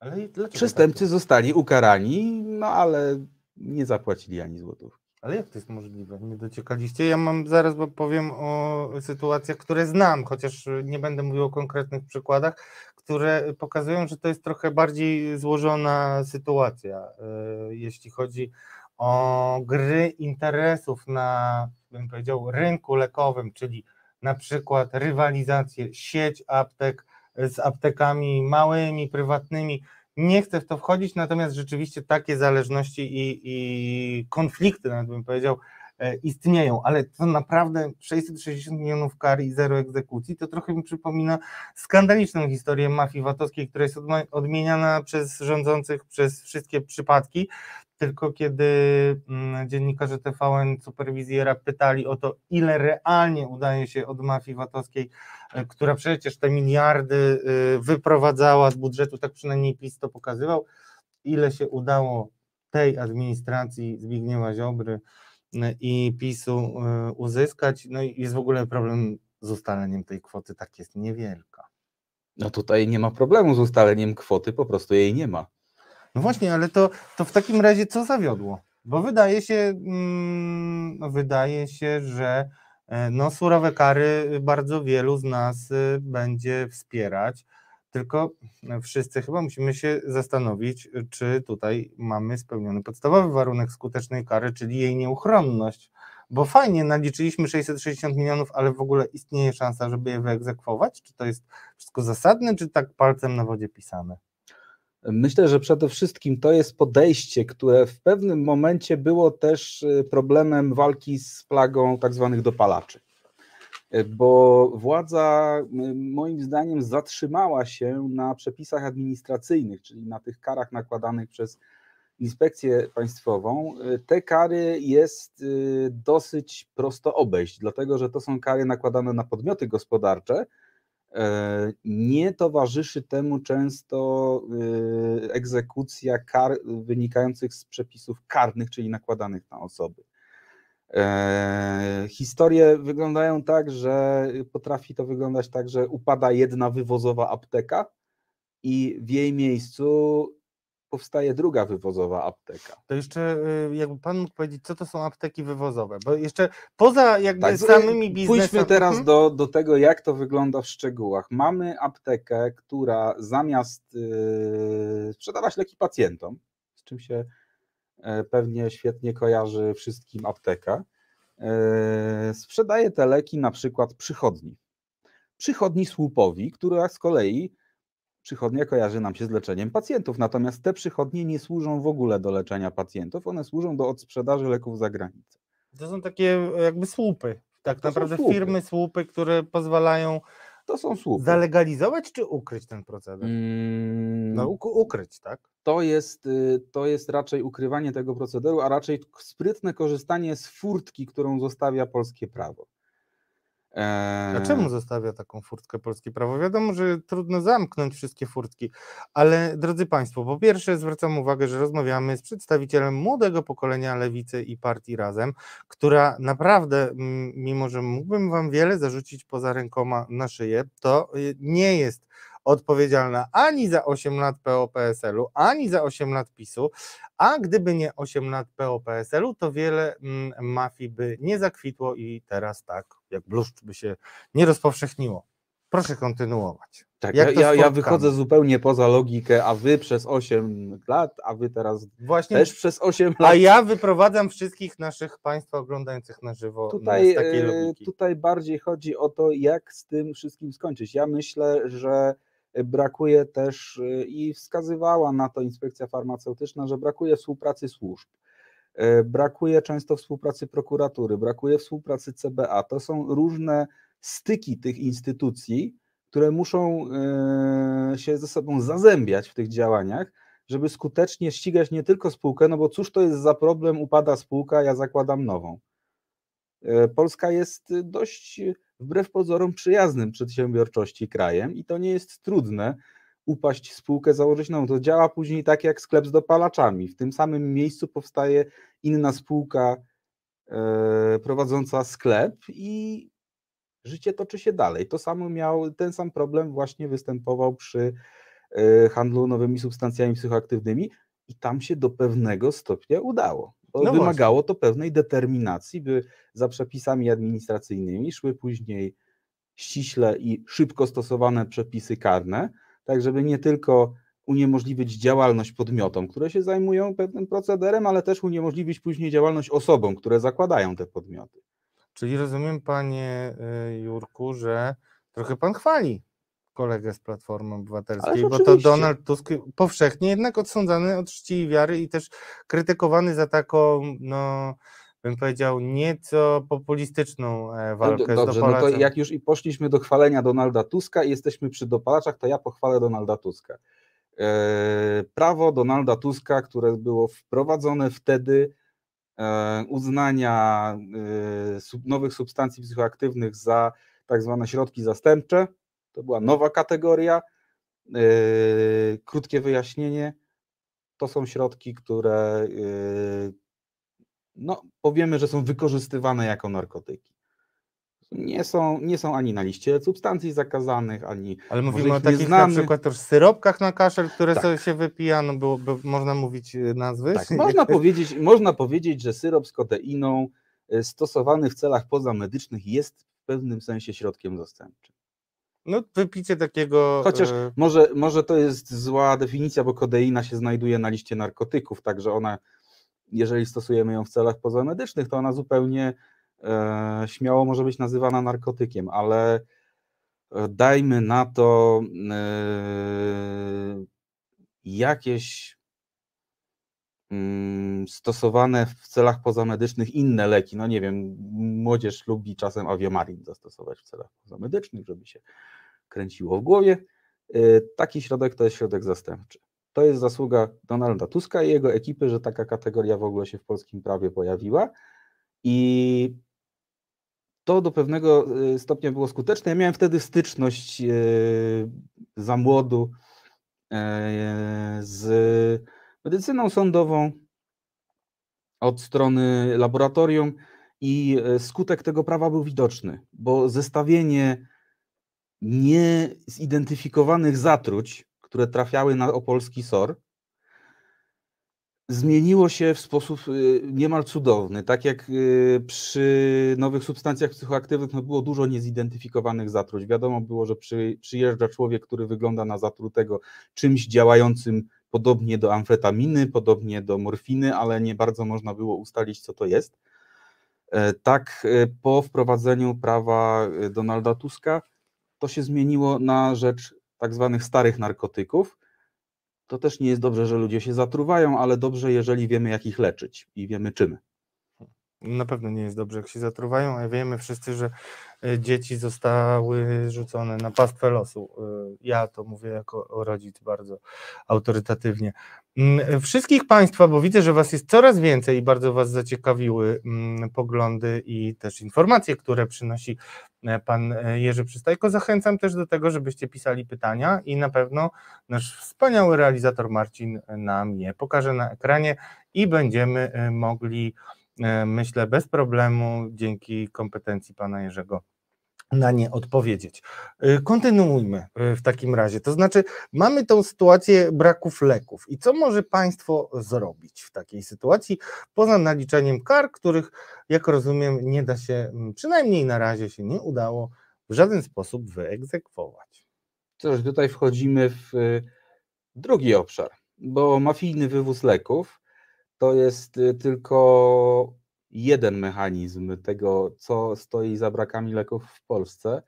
Ale Przestępcy tak? zostali ukarani, no ale nie zapłacili ani złotów. Ale jak to jest możliwe? Nie dociekaliście? Ja mam zaraz bo powiem o sytuacjach, które znam, chociaż nie będę mówił o konkretnych przykładach, które pokazują, że to jest trochę bardziej złożona sytuacja, e, jeśli chodzi o gry interesów na, bym powiedział, rynku lekowym, czyli na przykład rywalizację, sieć aptek z aptekami małymi, prywatnymi. Nie chcę w to wchodzić, natomiast rzeczywiście takie zależności i, i konflikty, nawet bym powiedział, e, istnieją, ale to naprawdę 660 milionów kar i zero egzekucji, to trochę mi przypomina skandaliczną historię mafii VAT-owskiej, która jest odmieniana przez rządzących przez wszystkie przypadki, tylko kiedy mm, dziennikarze TVN Superwizjera pytali o to, ile realnie udaje się od mafii VAT-owskiej E, która przecież te miliardy y, wyprowadzała z budżetu, tak przynajmniej PiS to pokazywał, ile się udało tej administracji Zbigniewa Ziobry y, i PiSu y, uzyskać. No i jest w ogóle problem z ustaleniem tej kwoty, tak jest niewielka. No tutaj nie ma problemu z ustaleniem kwoty, po prostu jej nie ma. No właśnie, ale to, to w takim razie co zawiodło? Bo wydaje się, mm, wydaje się, że E, No, surowe kary bardzo wielu z nas y, będzie wspierać, tylko e, wszyscy chyba musimy się zastanowić, czy tutaj mamy spełniony podstawowy warunek skutecznej kary, czyli jej nieuchronność. Bo fajnie, naliczyliśmy 660 milionów, ale w ogóle istnieje szansa, żeby je wyegzekwować? Czy to jest wszystko zasadne, czy tak palcem na wodzie pisane? Myślę, że przede wszystkim to jest podejście, które w pewnym momencie było też y, problemem walki z plagą tak zwanych dopalaczy. Y, Bo władza y, moim zdaniem zatrzymała się na przepisach administracyjnych, czyli na tych karach nakładanych przez inspekcję państwową. Te kary jest dosyć prosto obejść, dlatego że to są kary nakładane na podmioty gospodarcze, Nie towarzyszy temu często y, egzekucja kar wynikających z przepisów karnych, czyli nakładanych na osoby. E, Historie wyglądają tak, że potrafi to wyglądać tak, że upada jedna wywozowa apteka i w jej miejscu powstaje druga wywozowa apteka. To jeszcze y, jakby pan mógł powiedzieć, co to są apteki wywozowe, bo jeszcze poza jakby Tak, samymi biznesami... Pójdźmy teraz Mhm. do, do tego, jak to wygląda w szczegółach. Mamy aptekę, która zamiast yy, sprzedawać leki pacjentom, z czym się e, pewnie świetnie kojarzy wszystkim apteka, e, sprzedaje te leki na przykład przychodni. Przychodni słupowi, która z kolei przychodnia kojarzy nam się z leczeniem pacjentów, natomiast te przychodnie nie służą w ogóle do leczenia pacjentów, one służą do odsprzedaży leków za granicę. To są takie e, jakby słupy, tak to naprawdę słupy. firmy słupy, które pozwalają To są słupy. zalegalizować czy ukryć ten proceder? Mm, No uk- ukryć, tak? to, jest, y, to jest raczej ukrywanie tego procederu, a raczej sprytne korzystanie z furtki, którą zostawia polskie prawo. A czemu zostawia taką furtkę polskie prawo? Wiadomo, że trudno zamknąć wszystkie furtki, ale drodzy Państwo, po pierwsze zwracam uwagę, że rozmawiamy z przedstawicielem młodego pokolenia Lewicy i Partii Razem, która naprawdę, mimo że mógłbym Wam wiele zarzucić poza rękoma na szyję, to y, nie jest odpowiedzialna ani za 8 lat PO-PSL-u, ani za 8 lat PiSu, a gdyby nie 8 lat PO-PSL-u, to wiele mm, mafii by nie zakwitło i teraz tak, jak bluszcz by się nie rozpowszechniło. Proszę kontynuować. tak, ja, ja, ja wychodzę zupełnie poza logikę, a wy przez 8 lat, a wy teraz Właśnie, też przez 8 lat. a ja wyprowadzam wszystkich naszych Państwa oglądających na żywo tutaj, z takiej e, logiki. tutaj bardziej chodzi o to, jak z tym wszystkim skończyć. Ja myślę, że brakuje też e, i wskazywała na to inspekcja farmaceutyczna, że brakuje współpracy służb. E, Brakuje często współpracy prokuratury, brakuje współpracy CBA. To są różne styki tych instytucji, które muszą e, się ze sobą zazębiać w tych działaniach, żeby skutecznie ścigać nie tylko spółkę, no bo cóż to jest za problem, upada spółka, ja zakładam nową. Polska jest y, dość y, wbrew pozorom przyjaznym przedsiębiorczości krajem i to nie jest trudne upaść spółkę, założyć nową. To działa później tak jak sklep z dopalaczami. W tym samym miejscu powstaje inna spółka e, prowadząca sklep i życie toczy się dalej. To samo miał, ten sam problem właśnie występował przy e, handlu nowymi substancjami psychoaktywnymi i tam się do pewnego stopnia udało. Bo No wymagało to pewnej determinacji, by za przepisami administracyjnymi szły później ściśle i szybko stosowane przepisy karne, tak żeby nie tylko uniemożliwić działalność podmiotom, które się zajmują pewnym procederem, ale też uniemożliwić później działalność osobom, które zakładają te podmioty. Czyli rozumiem, Panie y, Jurku, że trochę Pan chwali kolegę z Platformy Obywatelskiej, bo to. Donald Tusk powszechnie jednak odsądzany od czci i wiary i też krytykowany za taką, no bym powiedział, nieco populistyczną e, No, walkę do- z Dobrze, no to dopalaczem. jak już i poszliśmy do chwalenia Donalda Tuska i jesteśmy przy dopalaczach, to ja pochwalę Donalda Tuska. E, Prawo Donalda Tuska, które było wprowadzone wtedy, e, uznania nowych substancji psychoaktywnych za tak zwane środki zastępcze, to była nowa kategoria. E, Krótkie wyjaśnienie, to są środki, które e, no, powiemy, że są wykorzystywane jako narkotyki. Nie są, nie są ani na liście substancji zakazanych, ani Ale mówimy o takich na przykład też syropkach na kaszel, które Tak. sobie się wypija, no było, by, można mówić y, nazwy? tak, można, [laughs] powiedzieć, można powiedzieć, że syrop z kodeiną y, stosowany w celach pozamedycznych jest w pewnym sensie środkiem zastępczym. No, wypicie takiego. Chociaż e, może, może to jest zła definicja, bo kodeina się znajduje na liście narkotyków, także ona, jeżeli stosujemy ją w celach pozamedycznych, to ona zupełnie e, śmiało może być nazywana narkotykiem, ale e, dajmy na to e, jakieś stosowane w celach pozamedycznych inne leki. No nie wiem, młodzież lubi czasem aviomarin zastosować w celach pozamedycznych, żeby się kręciło w głowie. Y, Taki środek to jest środek zastępczy. To jest zasługa Donalda Tuska i jego ekipy, że taka kategoria w ogóle się w polskim prawie pojawiła. I to do pewnego y, stopnia było skuteczne. Ja miałem wtedy styczność y, za młodu z medycyną sądową od strony laboratorium i e, skutek tego prawa był widoczny, bo zestawienie niezidentyfikowanych zatruć, które trafiały na opolski SOR, zmieniło się w sposób y, niemal cudowny. Tak jak y, przy nowych substancjach psychoaktywnych no było dużo niezidentyfikowanych zatruć. Wiadomo było, że przy, przyjeżdża człowiek, który wygląda na zatrutego czymś działającym podobnie do amfetaminy, podobnie do morfiny, ale nie bardzo można było ustalić, co to jest. E, Tak, e, po wprowadzeniu prawa e, Donalda Tuska to się zmieniło na rzecz tak zwanych starych narkotyków. To też nie jest dobrze, że ludzie się zatruwają, ale dobrze, jeżeli wiemy, jak ich leczyć i wiemy czym. Na pewno nie jest dobrze, jak się zatruwają, a wiemy wszyscy, że e, dzieci zostały rzucone na pastwę losu. E, Ja to mówię jako rodzic bardzo autorytatywnie. Mm, Wszystkich Państwa, bo widzę, że Was jest coraz więcej i bardzo Was zaciekawiły mm, poglądy i też informacje, które przynosi e, Pan e, Jerzy Przystajko. Zachęcam też do tego, żebyście pisali pytania i na pewno nasz wspaniały realizator Marcin nam je pokaże na ekranie i będziemy e, mogli e, myślę, bez problemu, dzięki kompetencji pana Jerzego, na nie odpowiedzieć. E, Kontynuujmy e, w takim razie. To znaczy, mamy tą sytuację braków leków. I co może państwo zrobić w takiej sytuacji, poza naliczaniem kar, których, jak rozumiem, nie da się, przynajmniej na razie się nie udało, w żaden sposób wyegzekwować. Cóż, tutaj wchodzimy w drugi obszar, bo mafijny wywóz leków to jest y, tylko jeden mechanizm tego, co stoi za brakami leków w Polsce.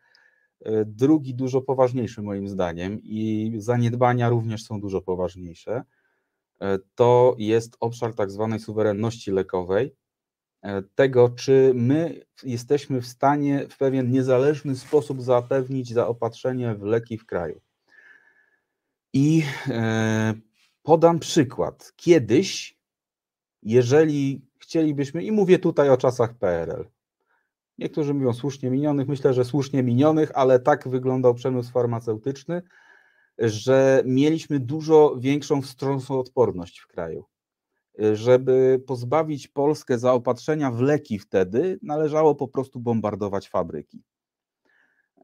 Y, Drugi, dużo poważniejszy moim zdaniem i zaniedbania również są dużo poważniejsze. y, To jest obszar tak zwanej suwerenności lekowej, tego, czy my jesteśmy w stanie w pewien niezależny sposób zapewnić zaopatrzenie w leki w kraju. I podam przykład. Kiedyś, jeżeli chcielibyśmy, i mówię tutaj o czasach PRL, niektórzy mówią słusznie minionych, myślę, że słusznie minionych, ale tak wyglądał przemysł farmaceutyczny, że mieliśmy dużo większą wstrząsoodporność w kraju. Żeby pozbawić Polskę zaopatrzenia w leki wtedy, należało po prostu bombardować fabryki.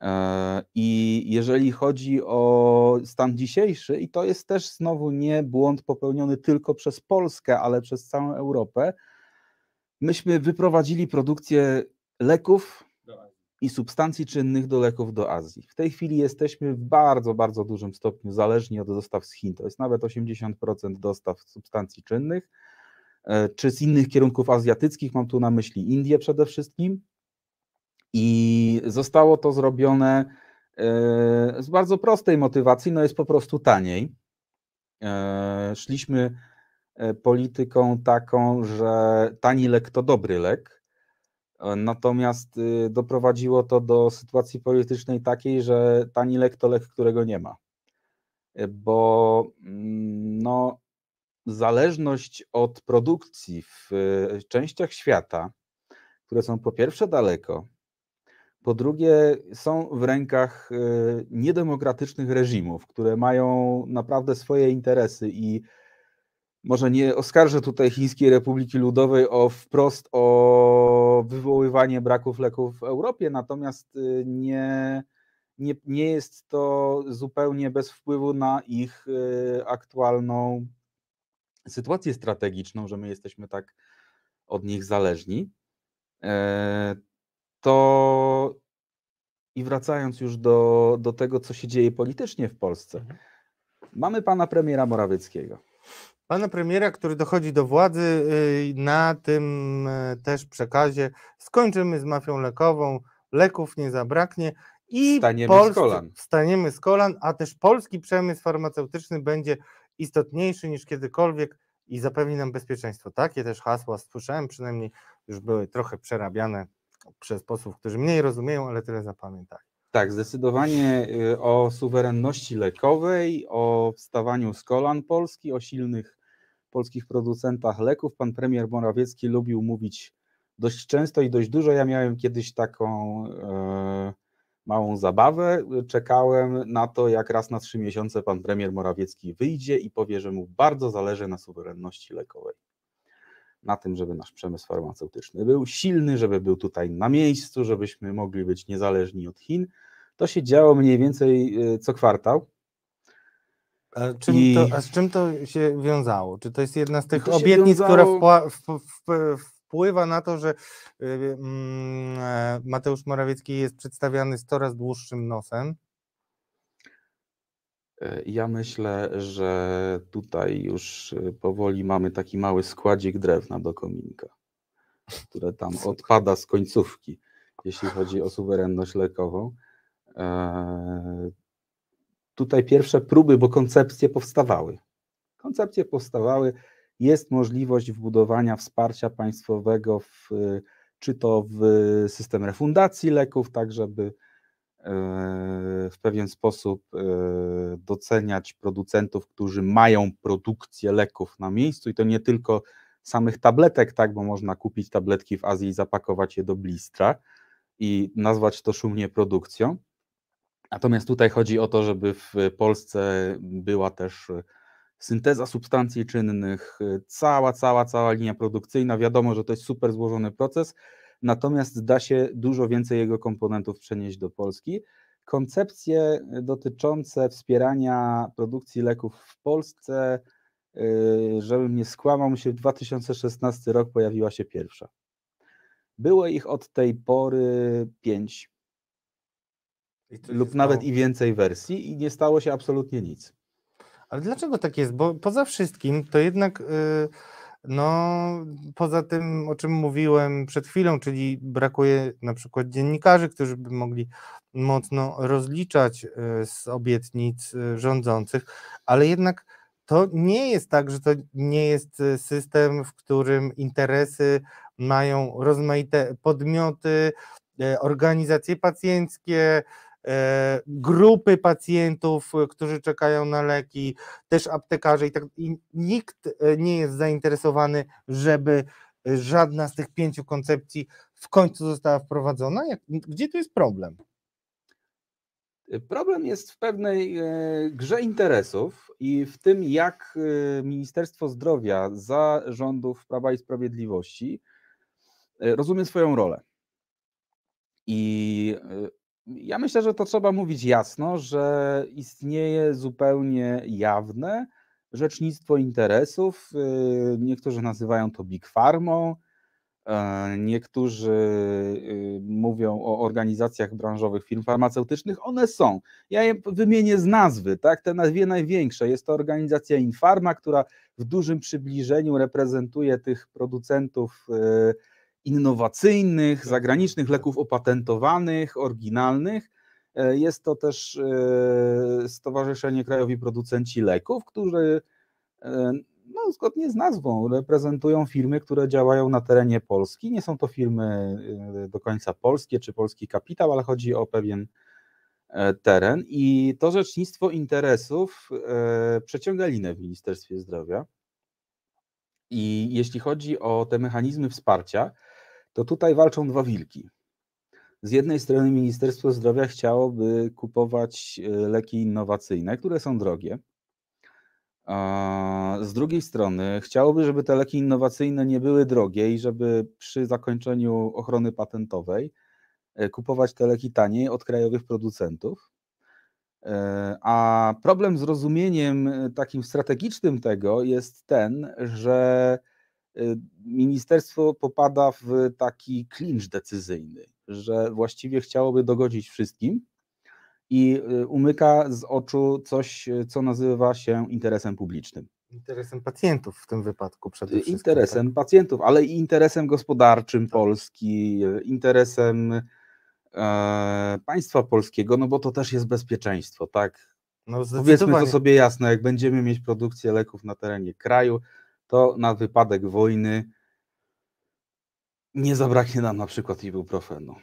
E, I jeżeli chodzi o stan dzisiejszy, i to jest też znowu nie błąd popełniony tylko przez Polskę, ale przez całą Europę, myśmy wyprowadzili produkcję leków i substancji czynnych do leków do Azji. W tej chwili jesteśmy w bardzo, bardzo dużym stopniu zależni od dostaw z Chin. To jest nawet 80% dostaw substancji czynnych, e, czy z innych kierunków azjatyckich, mam tu na myśli Indię przede wszystkim. I zostało to zrobione e, z bardzo prostej motywacji, no jest po prostu taniej. E, Szliśmy e, polityką taką, że tani lek to dobry lek, natomiast y, doprowadziło to do sytuacji politycznej takiej, że tani lek to lek, którego nie ma. Bo mm, no, zależność od produkcji w częściach świata, które są po pierwsze daleko, po drugie, są w rękach y, niedemokratycznych reżimów, które mają naprawdę swoje interesy i może nie oskarżę tutaj Chińskiej Republiki Ludowej o wprost o wywoływanie braków leków w Europie, natomiast y, nie, nie, nie jest to zupełnie bez wpływu na ich y, aktualną sytuację strategiczną, że my jesteśmy tak od nich zależni. To i wracając już do, do tego, co się dzieje politycznie w Polsce, Mhm. mamy pana premiera Morawieckiego. Pana premiera, który dochodzi do władzy y, na tym e, też przekazie, skończymy z mafią lekową, leków nie zabraknie i Wstaniemy z polscy- kolan. Wstaniemy z kolan, a też polski przemysł farmaceutyczny będzie istotniejszy niż kiedykolwiek i zapewni nam bezpieczeństwo. Takie też hasła słyszałem, przynajmniej już były trochę przerabiane przez posłów, którzy mniej rozumieją, ale tyle zapamiętali. Tak, zdecydowanie y, o suwerenności lekowej, o wstawaniu z kolan Polski, o silnych polskich producentach leków. Pan premier Morawiecki lubił mówić dość często i dość dużo. Ja miałem kiedyś taką e, małą zabawę. Czekałem na to, jak raz na trzy miesiące pan premier Morawiecki wyjdzie i powie, że mu bardzo zależy na suwerenności lekowej. Na tym, żeby nasz przemysł farmaceutyczny był silny, żeby był tutaj na miejscu, żebyśmy mogli być niezależni od Chin. To się działo mniej więcej y, co kwartał. A, czym I- to, a z czym to się wiązało? Czy to jest jedna z tych obietnic, która wiązało- wpła, w, w, wpływa na to, że mm, e, Mateusz Morawiecki jest przedstawiany z coraz dłuższym nosem? Ja myślę, że tutaj już y, powoli mamy taki mały składzik drewna do kominka, które tam odpada z końcówki, jeśli chodzi o suwerenność lekową. E, Tutaj pierwsze próby, bo koncepcje powstawały. Koncepcje powstawały. Jest możliwość wbudowania wsparcia państwowego w, y, czy to w system refundacji leków, tak żeby w pewien sposób e, doceniać producentów, którzy mają produkcję leków na miejscu i to nie tylko samych tabletek, tak, bo można kupić tabletki w Azji i zapakować je do blistra i nazwać to szumnie produkcją. Natomiast tutaj chodzi o to, żeby w Polsce była też e, synteza substancji czynnych, e, cała, cała, cała linia produkcyjna. Wiadomo, że to jest super złożony proces, natomiast da się dużo więcej jego komponentów przenieść do Polski. Koncepcje dotyczące wspierania produkcji leków w Polsce, e, żebym nie skłamał się, w 2016 rok pojawiła się pierwsza. Było ich od tej pory pięć lub nawet i więcej wersji i nie stało się absolutnie nic. Ale dlaczego tak jest? Bo poza wszystkim to jednak, y, no, poza tym, o czym mówiłem przed chwilą, czyli brakuje na przykład dziennikarzy, którzy by mogli mocno rozliczać y, z obietnic y, rządzących, ale jednak to nie jest tak, że to nie jest y, system, w którym interesy mają rozmaite podmioty, organizacje pacjenckie, e, grupy pacjentów, e, którzy czekają na leki, też aptekarze i tak. I nikt e, nie jest zainteresowany, żeby e, żadna z tych pięciu koncepcji w końcu została wprowadzona. Jak, gdzie tu jest problem? Problem jest w pewnej e, grze interesów i w tym, jak e, Ministerstwo Zdrowia za rządów Prawa i Sprawiedliwości e, rozumie swoją rolę. I e, ja myślę, że to trzeba mówić jasno, że istnieje zupełnie jawne rzecznictwo interesów. e, Niektórzy nazywają to Big Pharmą, e, niektórzy y, mówią o organizacjach branżowych firm farmaceutycznych. One są. Ja je wymienię z nazwy, tak? Te dwie największe. Jest to organizacja Infarma, która w dużym przybliżeniu reprezentuje tych producentów e, innowacyjnych, zagranicznych leków opatentowanych, oryginalnych. E, Jest to też e, Stowarzyszenie Krajowi Producenci Leków, którzy e, no, zgodnie z nazwą reprezentują firmy, które działają na terenie Polski. Nie są to firmy do końca polskie czy polski kapitał, ale chodzi o pewien teren i to rzecznictwo interesów przeciąga linę w Ministerstwie Zdrowia. I jeśli chodzi o te mechanizmy wsparcia, to tutaj walczą dwa wilki. Z jednej strony Ministerstwo Zdrowia chciałoby kupować e, leki innowacyjne, które są drogie. A Z drugiej strony chciałoby, żeby te leki innowacyjne nie były drogie i żeby przy zakończeniu ochrony patentowej e, kupować te leki taniej od krajowych producentów. E, A problem z rozumieniem takim strategicznym tego jest ten, że ministerstwo popada w taki klincz decyzyjny, że właściwie chciałoby dogodzić wszystkim i y, umyka z oczu coś, y, co nazywa się interesem publicznym. Interesem pacjentów w tym wypadku przede wszystkim. Interesem tak? pacjentów, ale i interesem gospodarczym Polski, y, interesem e, państwa polskiego, no bo to też jest bezpieczeństwo, tak? No, Powiedzmy to sobie jasno, jak będziemy mieć produkcję leków na terenie kraju, to na wypadek wojny nie zabraknie nam na przykład ibuprofenu.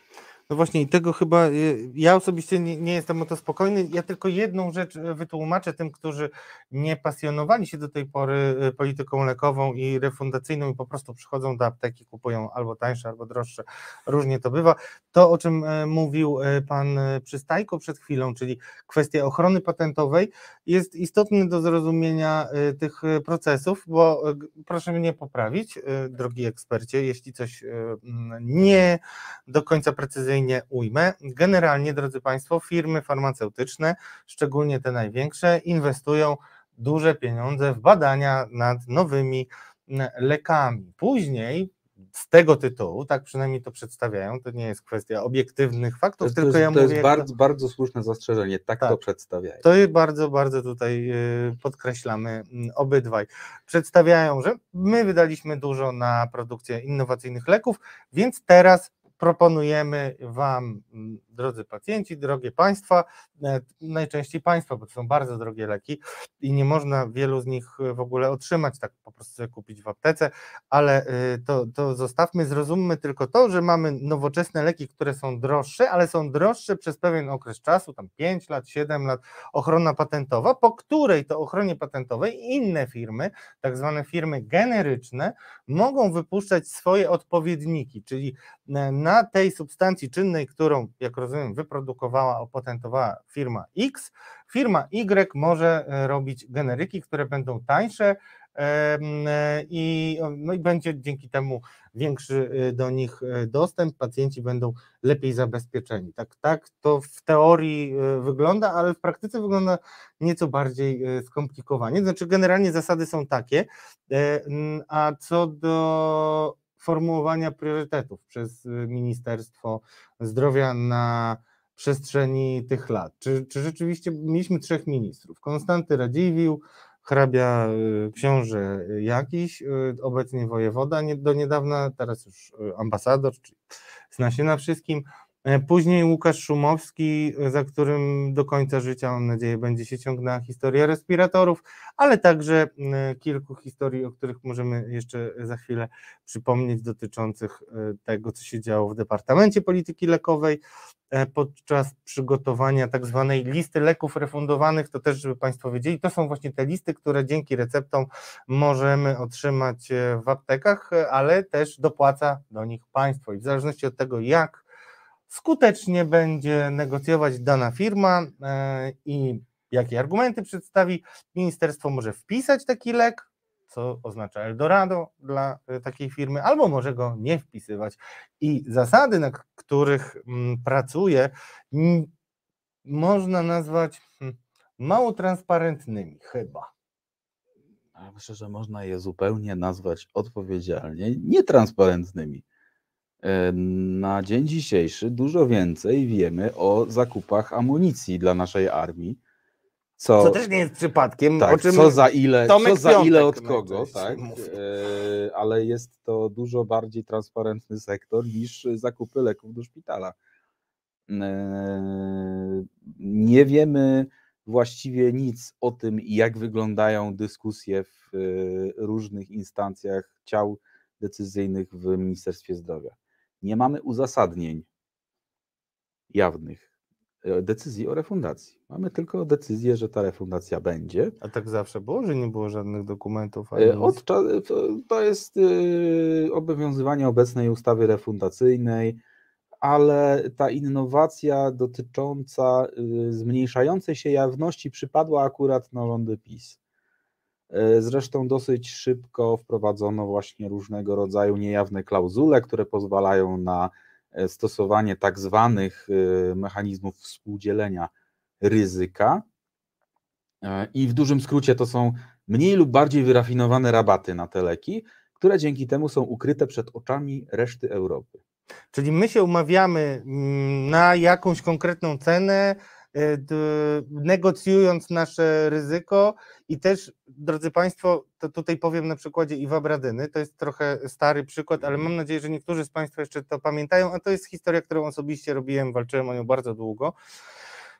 No właśnie i tego chyba, y, ja osobiście nie, nie jestem o to spokojny, ja tylko jedną rzecz y, wytłumaczę tym, którzy nie pasjonowali się do tej pory y, polityką lekową i refundacyjną i po prostu przychodzą do apteki, kupują albo tańsze, albo droższe, różnie to bywa. To, o czym mówił pan Przystajko przed chwilą, czyli kwestia ochrony patentowej, jest istotny do zrozumienia tych procesów, bo proszę mnie poprawić, drogi ekspercie, jeśli coś mm, nie do końca precyzyjnie ujmę. Generalnie, drodzy Państwo, firmy farmaceutyczne, szczególnie te największe, inwestują duże pieniądze w badania nad nowymi mm, lekami. Później z tego tytułu, tak przynajmniej to przedstawiają, to nie jest kwestia obiektywnych To faktów, to tylko jest, ja to mówię. jest jak to- bardzo, bardzo słuszne zastrzeżenie, tak, Tak. to przedstawiają. to bardzo, bardzo tutaj y, podkreślamy mm, obydwaj. Przedstawiają, że my wydaliśmy dużo na produkcję innowacyjnych leków, więc teraz proponujemy Wam, mm, drodzy pacjenci, drogie Państwa, e, najczęściej Państwa, bo to są bardzo drogie leki i nie można wielu z nich e, w ogóle otrzymać, tak po prostu kupić w aptece, ale y, to, to zostawmy, zrozummy tylko to, że mamy nowoczesne leki, które są droższe, ale są droższe przez pewien okres czasu, tam 5 lat, 7 lat, ochrona patentowa, po której to ochronie patentowej inne firmy, tak zwane firmy generyczne, mogą wypuszczać swoje odpowiedniki, czyli e, na tej substancji czynnej, którą, jak rozumiem, wyprodukowała, opatentowała firma X, firma Y może e, robić generyki, które będą tańsze e, i, no i będzie dzięki temu większy e, do nich dostęp, pacjenci będą lepiej zabezpieczeni. Tak, tak to w teorii wygląda, ale w praktyce wygląda nieco bardziej skomplikowanie. Znaczy, generalnie zasady są takie, a co do formułowania priorytetów przez e, Ministerstwo Zdrowia na przestrzeni tych lat. Czy, czy rzeczywiście mieliśmy trzech ministrów? Konstanty Radziwiłł, hrabia y, książę jakiś, y, obecnie wojewoda do niedawna, teraz już y, ambasador, czyli zna się na wszystkim. E, Później Łukasz Szumowski, y, za którym do końca życia, mam nadzieję, będzie się ciągnęła historia respiratorów, ale także y, kilku historii, o których możemy jeszcze za chwilę przypomnieć, dotyczących tego, co się działo w Departamencie Polityki Lekowej e, podczas przygotowania tak zwanej listy leków refundowanych, to też, żeby Państwo wiedzieli, to są właśnie te listy, które dzięki receptom możemy otrzymać e, w aptekach, e, ale też dopłaca do nich państwo. I w zależności od tego, jak skutecznie będzie negocjować dana firma e, i jakie argumenty przedstawi, ministerstwo może wpisać taki lek, co oznacza Eldorado dla e, takiej firmy, albo może go nie wpisywać. I zasady, na których mm, pracuje, można nazwać hmm, mało transparentnymi chyba. Myślę, że można je zupełnie nazwać odpowiedzialnie nietransparentnymi. Na dzień dzisiejszy dużo więcej wiemy o zakupach amunicji dla naszej armii. Co, Co też nie jest przypadkiem, tak, co za ile, Tomek co za ile od kogo, tak? E, ale jest to dużo bardziej transparentny sektor niż zakupy leków do szpitala. E, Nie wiemy właściwie nic o tym, jak wyglądają dyskusje w e, różnych instancjach ciał decyzyjnych w Ministerstwie Zdrowia. Nie mamy uzasadnień jawnych e, decyzji o refundacji. Mamy tylko decyzję, że ta refundacja będzie. A tak zawsze było, że nie było żadnych dokumentów? E? Od, cza- to, jest e, obowiązywanie obecnej ustawy refundacyjnej, ale ta innowacja dotycząca e, zmniejszającej się jawności przypadła akurat na rządy PiS. E, Zresztą dosyć szybko wprowadzono właśnie różnego rodzaju niejawne klauzule, które pozwalają na e, stosowanie tak zwanych e, mechanizmów współdzielenia ryzyka. I w dużym skrócie to są mniej lub bardziej wyrafinowane rabaty na te leki, które dzięki temu są ukryte przed oczami reszty Europy. Czyli my się umawiamy mm, na jakąś konkretną cenę, negocjując nasze ryzyko i też, drodzy Państwo, to tutaj powiem na przykładzie Iwa Bradyny, to jest trochę stary przykład, ale mam nadzieję, że niektórzy z Państwa jeszcze to pamiętają, a to jest historia, którą osobiście robiłem, walczyłem o nią bardzo długo.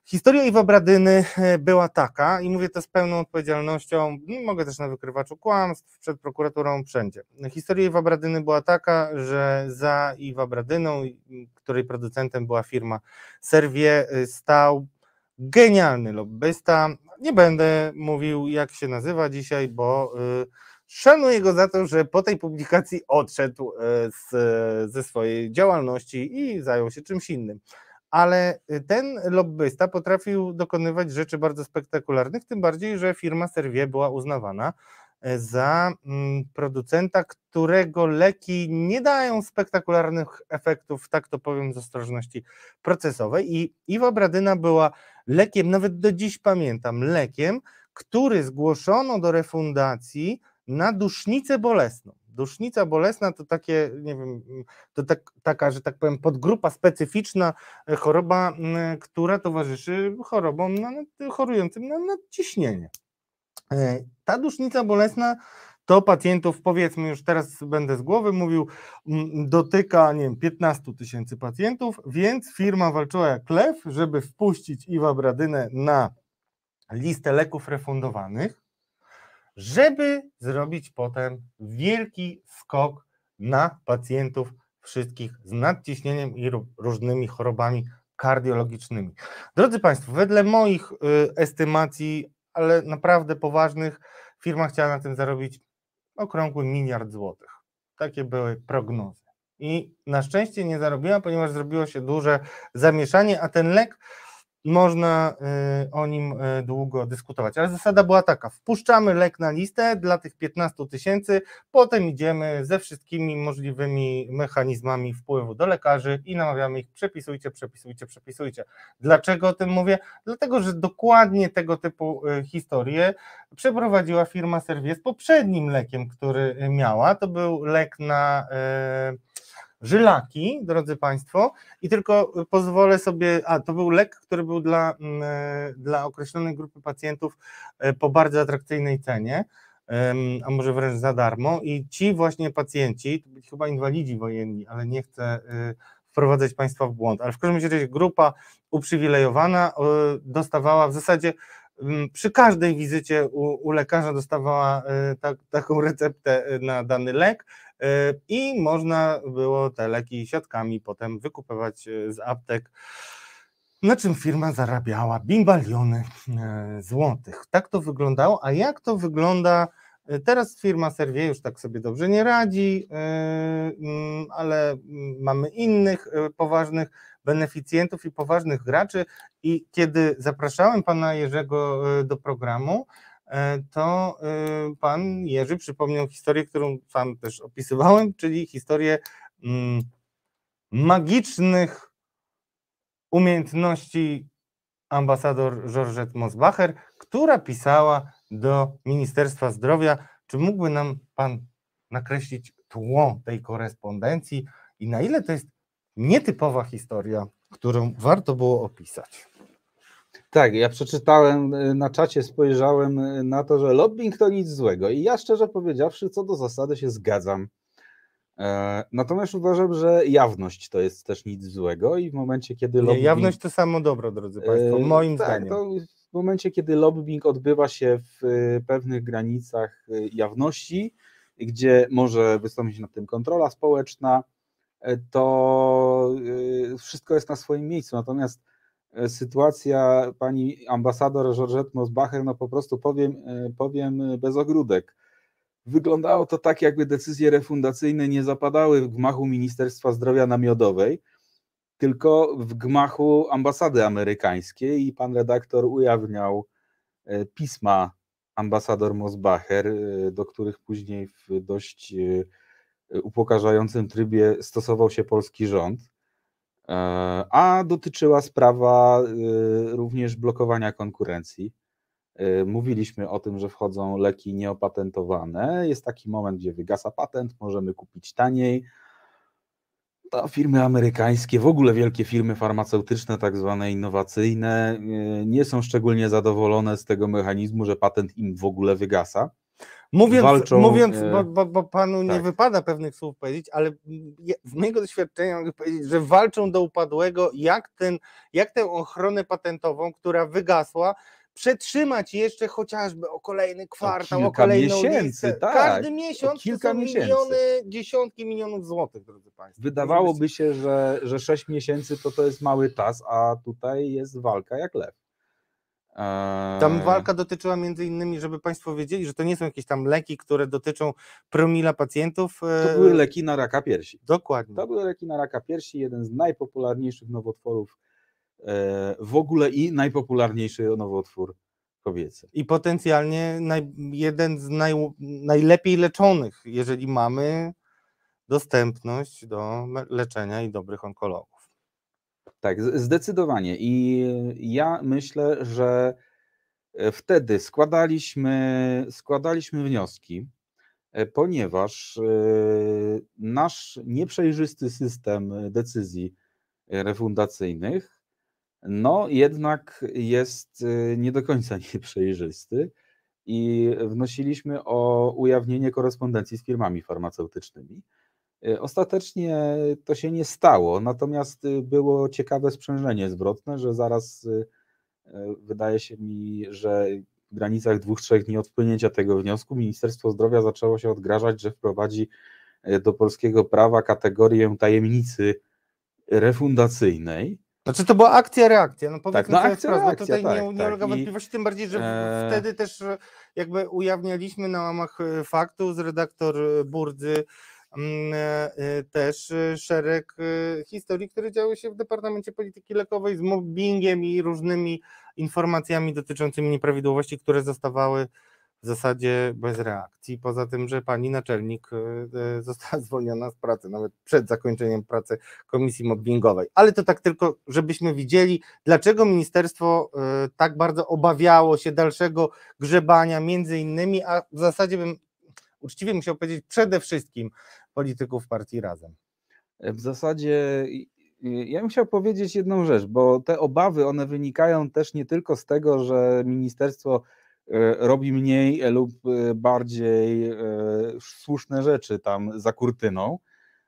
Historia Iwa Bradyny e, była taka, i mówię to z pełną odpowiedzialnością, no, mogę też na wykrywaczu kłamstw, przed prokuraturą, wszędzie. Historia Iwa Bradyny była taka, że za Iwa Bradyną, której producentem była firma Servier, e, stał genialny lobbysta. Nie będę mówił, jak się nazywa dzisiaj, bo y, szanuję go za to, że po tej publikacji odszedł y, z, ze swojej działalności i zajął się czymś innym. Ale y, ten lobbysta potrafił dokonywać rzeczy bardzo spektakularnych, tym bardziej, że firma Servier była uznawana za mm, producenta, którego leki nie dają spektakularnych efektów, tak to powiem z ostrożności procesowej. I Iwa Bradyna była lekiem, nawet do dziś pamiętam, lekiem, który zgłoszono do refundacji na dusznicę bolesną. Dusznica bolesna to takie, nie wiem, to tak, taka, że tak powiem, podgrupa specyficzna e, choroba, która towarzyszy chorobom na, na- chorującym na nadciśnienie. E, Ta dusznica bolesna to pacjentów, powiedzmy już teraz będę z głowy mówił, dotyka, nie wiem, 15 tysięcy pacjentów, więc firma walczyła jak lew, żeby wpuścić Iwa Bradynę na listę leków refundowanych, żeby zrobić potem wielki skok na pacjentów wszystkich z nadciśnieniem i ró- różnymi chorobami kardiologicznymi. Drodzy Państwo, wedle moich y, estymacji, ale naprawdę poważnych, firma chciała na tym zarobić okrągły miliard złotych. Takie były prognozy. I na szczęście nie zarobiła, ponieważ zrobiło się duże zamieszanie, a ten lek można y, o nim y, długo dyskutować. Ale zasada była taka: wpuszczamy lek na listę dla tych 15 tysięcy, potem idziemy ze wszystkimi możliwymi mechanizmami wpływu do lekarzy i namawiamy ich: przepisujcie, przepisujcie, przepisujcie. Dlaczego o tym mówię? Dlatego, że dokładnie tego typu y, historie przeprowadziła firma Servier z poprzednim lekiem, który miała. To był lek na y, żylaki, drodzy Państwo, i tylko pozwolę sobie, a to był lek, który był dla, mm, e, dla określonej grupy pacjentów e, po bardzo atrakcyjnej cenie, a może wręcz za darmo. I ci właśnie pacjenci, to byli chyba inwalidzi wojenni, ale nie chcę y, wprowadzać Państwa w błąd, ale w każdym razie grupa uprzywilejowana y, dostawała w zasadzie przy każdej wizycie u, u lekarza dostawała y, tak, taką receptę y, na dany lek, y, i można było te leki siatkami potem wykupywać y, z aptek, na czym firma zarabiała bimbaliony e, złotych. Tak to wyglądało, a jak to wygląda e, teraz firma Servier już tak sobie dobrze nie radzi, e, mm, ale mm, mamy innych e, poważnych beneficjentów i poważnych graczy i kiedy zapraszałem pana Jerzego e, do programu, e, to e, pan Jerzy przypomniał historię, którą sam też opisywałem, czyli historię mm, magicznych umiejętności ambasador Georgette Mosbacher, która pisała do Ministerstwa Zdrowia, czy mógłby nam pan nakreślić tło tej korespondencji i na ile to jest nietypowa historia, którą warto było opisać? Tak, ja przeczytałem y, na czacie, spojrzałem y, na to, że lobbying to nic złego i ja szczerze powiedziawszy, co do zasady się zgadzam. E, Natomiast uważam, że jawność to jest też nic złego i w momencie, kiedy Nie, lobbying... jawność to samo dobro, drodzy Państwo, E, moim tak, zdaniem. To w momencie, kiedy lobbying odbywa się w y, pewnych granicach jawności, gdzie może wystąpić nad tym kontrola społeczna, e, to wszystko jest na swoim miejscu. Natomiast sytuacja pani ambasador Georgette Mosbacher, no po prostu powiem, e, powiem bez ogródek. Wyglądało to tak, jakby decyzje refundacyjne nie zapadały w gmachu Ministerstwa Zdrowia na Miodowej, tylko w gmachu ambasady amerykańskiej i pan redaktor ujawniał e, pisma ambasador Mosbacher, e, do których później w dość upokarzającym trybie stosował się polski rząd. E, A dotyczyła sprawa e, również blokowania konkurencji. Y, Mówiliśmy o tym, że wchodzą leki nieopatentowane. Jest taki moment, gdzie wygasa patent, możemy kupić taniej. To firmy amerykańskie, w ogóle wielkie firmy farmaceutyczne, tak zwane innowacyjne, y, nie są szczególnie zadowolone z tego mechanizmu, że patent im w ogóle wygasa. Mówiąc, walczą, mówiąc e, bo, bo, bo panu nie tak. wypada pewnych słów powiedzieć, ale z mojego doświadczenia mogę powiedzieć, że walczą do upadłego, jak, ten, jak tę ochronę patentową, która wygasła, przetrzymać jeszcze chociażby o kolejny kwartał, o, kilka kolejną miesięcy, tak. Każdy O miesiąc kilka to miesięcy. miliony, dziesiątki milionów złotych, drodzy Państwo. Wydawałoby się, że, że 6 miesięcy to to jest mały czas, a tutaj jest walka jak lew. Eee, Tam walka dotyczyła między innymi, żeby Państwo wiedzieli, że to nie są jakieś tam leki, które dotyczą promila pacjentów. To e, były leki na raka piersi. Dokładnie. To były leki na raka piersi, jeden z najpopularniejszych nowotworów e, w ogóle i najpopularniejszy nowotwór kobiecy. i potencjalnie naj, jeden z naj, najlepiej leczonych, jeżeli mamy dostępność do leczenia i dobrych onkologów. Tak, zdecydowanie. I ja myślę, że e, wtedy składaliśmy, składaliśmy wnioski, e, ponieważ e, nasz nieprzejrzysty system decyzji refundacyjnych, no jednak jest nie do końca [laughs] nieprzejrzysty i wnosiliśmy o ujawnienie korespondencji z firmami farmaceutycznymi. E, Ostatecznie to się nie stało, natomiast y, było ciekawe sprzężenie zwrotne, że zaraz y, wydaje się mi, że w granicach dwóch, trzech dni od wpłynięcia tego wniosku Ministerstwo Zdrowia zaczęło się odgrażać, że wprowadzi do polskiego prawa kategorię tajemnicy refundacyjnej. Znaczy to była akcja, reakcja. No powiedzmy no sobie akcja, wprost, bo reakcja, tutaj tak, nie, nie tak. ulega wątpliwości, tym bardziej, że e, wtedy też jakby ujawnialiśmy na łamach faktu z redaktor Burdzy też e, szereg e, historii, które działy się w Departamencie Polityki Lekowej z mobbingiem i różnymi informacjami dotyczącymi nieprawidłowości, które zostawały w zasadzie bez reakcji. Poza tym, że pani naczelnik e, e, została [laughs] zwolniona z pracy, nawet przed zakończeniem pracy komisji mobbingowej. Ale to tak tylko, żebyśmy widzieli, dlaczego ministerstwo e, tak bardzo obawiało się dalszego grzebania, między innymi, a w zasadzie bym uczciwie musiał powiedzieć przede wszystkim polityków partii Razem. W zasadzie ja bym chciał powiedzieć jedną rzecz, bo te obawy one wynikają też nie tylko z tego, że ministerstwo e, robi mniej lub e, bardziej e, słuszne rzeczy tam za kurtyną,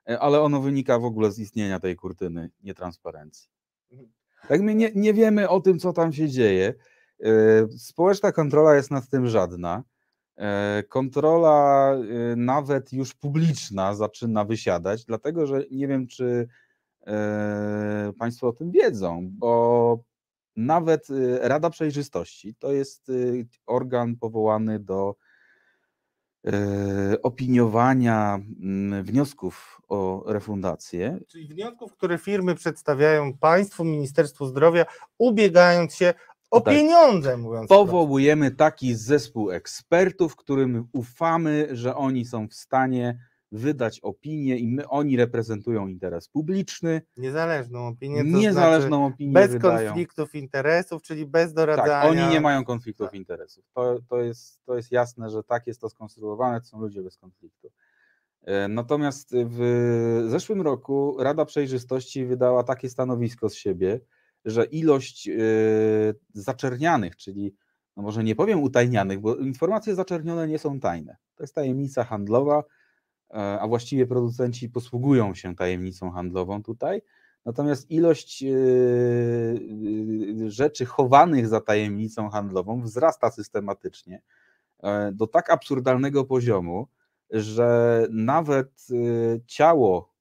e, ale ono wynika w ogóle z istnienia tej kurtyny nietransparencji. Tak my nie, nie wiemy o tym, co tam się dzieje. E, Społeczna kontrola jest nad tym żadna. E, Kontrola e, nawet już publiczna zaczyna wysiadać, dlatego że nie wiem, czy e, Państwo o tym wiedzą, bo nawet e, Rada Przejrzystości to jest e, organ powołany do e, opiniowania mm, wniosków o refundację. Czyli wniosków, które firmy przedstawiają państwu, Ministerstwu Zdrowia, ubiegając się o Tak. pieniądze, mówiąc. Powołujemy taki zespół ekspertów, którym ufamy, że oni są w stanie wydać opinię i my, oni reprezentują interes publiczny, Niezależną opinię, to niezależną znaczy opinię bez wydają. konfliktów interesów, czyli bez doradzania. Tak, oni nie mają konfliktów Tak. interesów. To, to, jest, to jest jasne, że tak jest to skonstruowane, to są ludzie bez konfliktu. E, Natomiast w zeszłym roku Rada Przejrzystości wydała takie stanowisko z siebie, że ilość e, zaczernianych, czyli no może nie powiem utajnianych, bo informacje zaczernione nie są tajne. To jest tajemnica handlowa, e, a właściwie producenci posługują się tajemnicą handlową tutaj. Natomiast ilość e, rzeczy chowanych za tajemnicą handlową wzrasta systematycznie e, do tak absurdalnego poziomu, że nawet e, ciało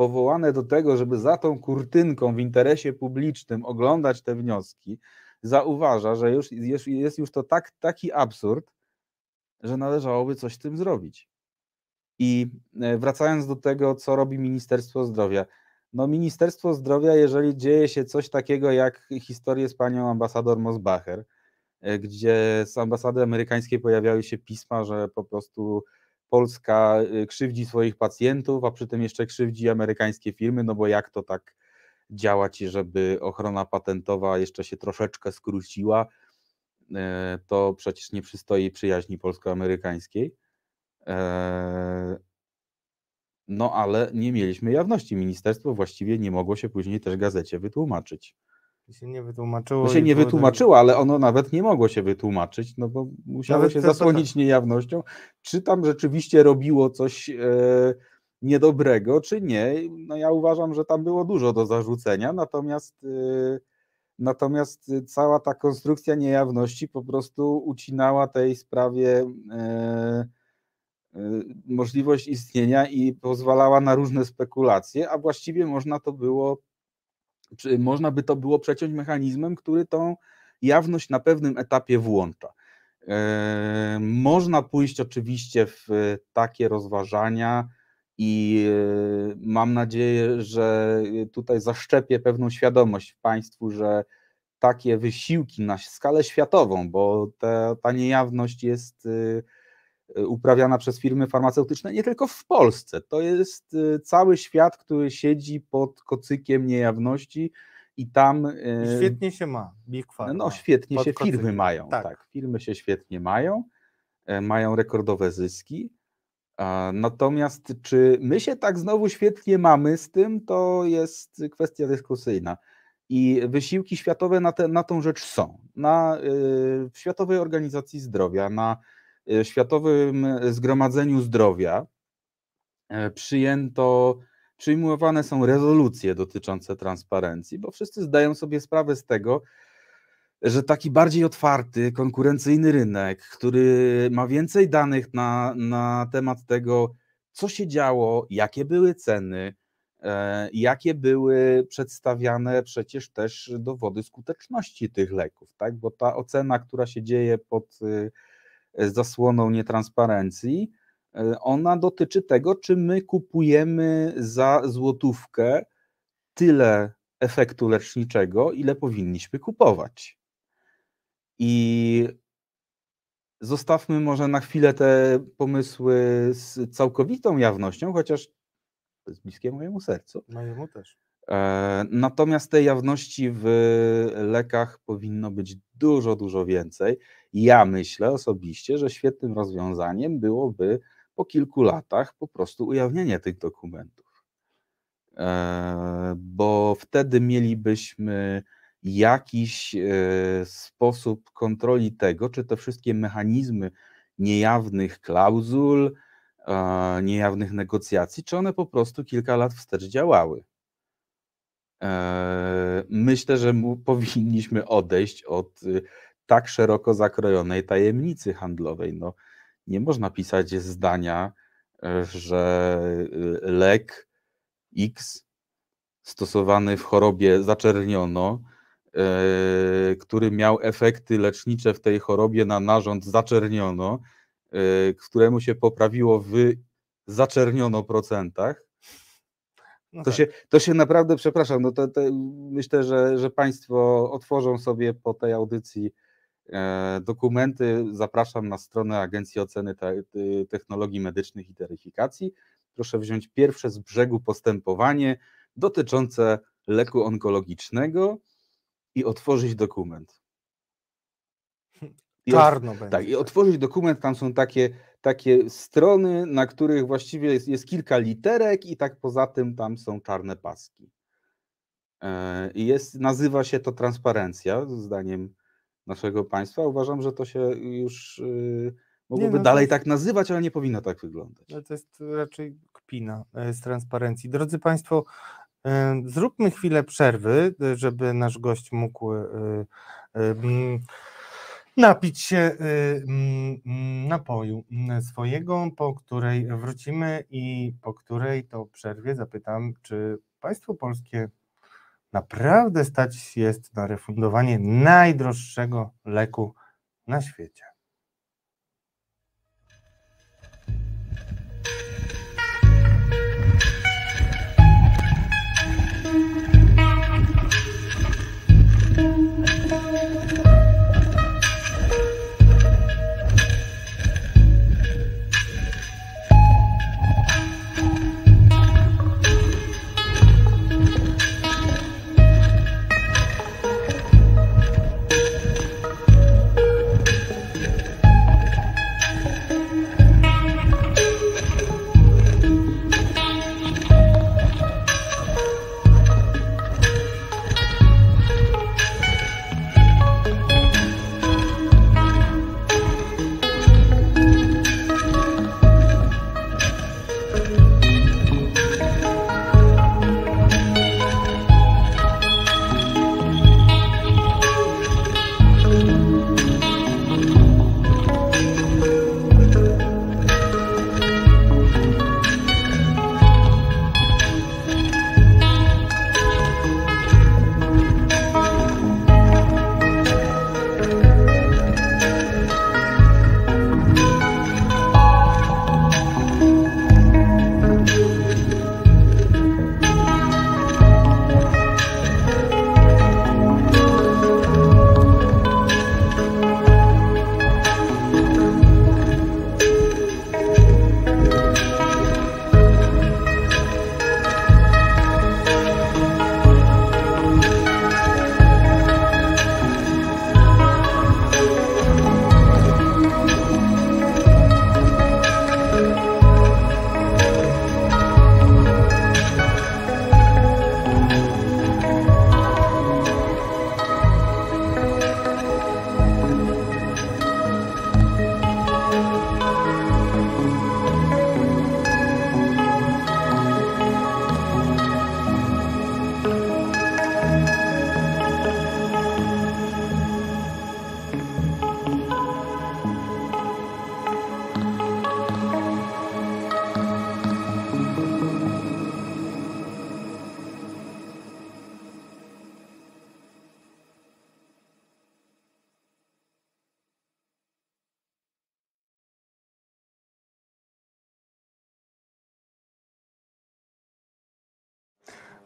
powołane do tego, żeby za tą kurtynką w interesie publicznym oglądać te wnioski, zauważa, że już, jest, jest już to tak, taki absurd, że należałoby coś z tym zrobić. I e, wracając do tego, co robi Ministerstwo Zdrowia. No, Ministerstwo Zdrowia, jeżeli dzieje się coś takiego jak historię z panią ambasador Mosbacher, e, gdzie z ambasady amerykańskiej pojawiały się pisma, że po prostu Polska e, krzywdzi swoich pacjentów, a przy tym jeszcze krzywdzi amerykańskie firmy, no bo jak to tak działać, żeby ochrona patentowa jeszcze się troszeczkę skróciła. e, to przecież nie przystoi przyjaźni polsko-amerykańskiej. E, no ale nie mieliśmy jawności. Ministerstwo właściwie nie mogło się później też gazecie wytłumaczyć. Się nie wytłumaczyło. To się nie wytłumaczyło, ale ono nawet nie mogło się wytłumaczyć, no bo musiało Nawet się zasłonić niejawnością, czy tam rzeczywiście robiło coś e, niedobrego, czy nie. No ja uważam, że tam było dużo do zarzucenia, natomiast e, natomiast cała ta konstrukcja niejawności po prostu ucinała tej sprawie e, e, możliwość istnienia i pozwalała na różne spekulacje, a właściwie można to było czy można by to było przeciąć mechanizmem, który tą jawność na pewnym etapie włącza. E, Można pójść oczywiście w takie rozważania i e, mam nadzieję, że tutaj zaszczepię pewną świadomość w Państwu, że takie wysiłki na skalę światową, bo ta, ta niejawność jest e, uprawiana przez firmy farmaceutyczne nie tylko w Polsce. To jest e, cały świat, który siedzi pod kocykiem niejawności i tam. E, Świetnie się ma. Big Pharma. no świetnie się firmy kocykiem. mają. Tak. Tak. firmy się świetnie mają, e, mają rekordowe zyski. Natomiast czy my się tak znowu świetnie mamy z tym, to jest kwestia dyskusyjna. I wysiłki światowe na, te, na tą rzecz są. Na y, w Światowej Organizacji Zdrowia, na y, Światowym Zgromadzeniu Zdrowia e, przyjęto, przyjmowane są rezolucje dotyczące transparencji, bo wszyscy zdają sobie sprawę z tego, że taki bardziej otwarty, konkurencyjny rynek, który ma więcej danych na, na temat tego, co się działo, jakie były ceny, e, jakie były przedstawiane przecież też dowody skuteczności tych leków, tak? Bo ta ocena, która się dzieje pod zasłoną nietransparencji, y, ona dotyczy tego, czy my kupujemy za złotówkę tyle efektu leczniczego, ile powinniśmy kupować. I zostawmy może na chwilę te pomysły z całkowitą jawnością, chociaż to jest bliskie mojemu sercu. Mojemu też. E, Natomiast tej jawności w lekach powinno być dużo, dużo więcej. Ja myślę osobiście, że świetnym rozwiązaniem byłoby po kilku latach po prostu ujawnienie tych dokumentów. E, Bo wtedy mielibyśmy jakiś e, sposób kontroli tego, czy te wszystkie mechanizmy niejawnych klauzul, niejawnych negocjacji, czy one po prostu kilka lat wstecz działały. E, Myślę, że [laughs] powinniśmy odejść od y, tak szeroko zakrojonej tajemnicy handlowej. No, nie można pisać zdania, e, że y, lek X stosowany w chorobie zaczerniono, e, który miał efekty lecznicze w tej chorobie na narząd zaczerniono, e, któremu się poprawiło w zaczerniono procentach, No to, tak. się, to się naprawdę, przepraszam, no to, to myślę, że, że Państwo otworzą sobie po tej audycji e, dokumenty. Zapraszam na stronę Agencji Oceny Te- Te- Technologii Medycznych i Taryfikacji. Proszę wziąć pierwsze z brzegu postępowanie dotyczące leku onkologicznego i otworzyć dokument. I, Czarno będzie. tak, i otworzyć dokument, tam są takie, takie strony, na których właściwie jest, jest kilka literek i tak poza tym tam są czarne paski. E, I jest, nazywa się to transparencja, zdaniem naszego państwa. Uważam, że to się już y, mogłoby no dalej jest- tak nazywać, ale nie powinno tak wyglądać. No to jest raczej kpina e, z transparencji. Drodzy Państwo, e, zróbmy chwilę przerwy, żeby nasz gość mógł napić się e, mm, mm, napoju mm, swojego, po której wrócimy i po której to przerwie zapytam, czy państwo polskie naprawdę stać jest na refundowanie najdroższego leku na świecie.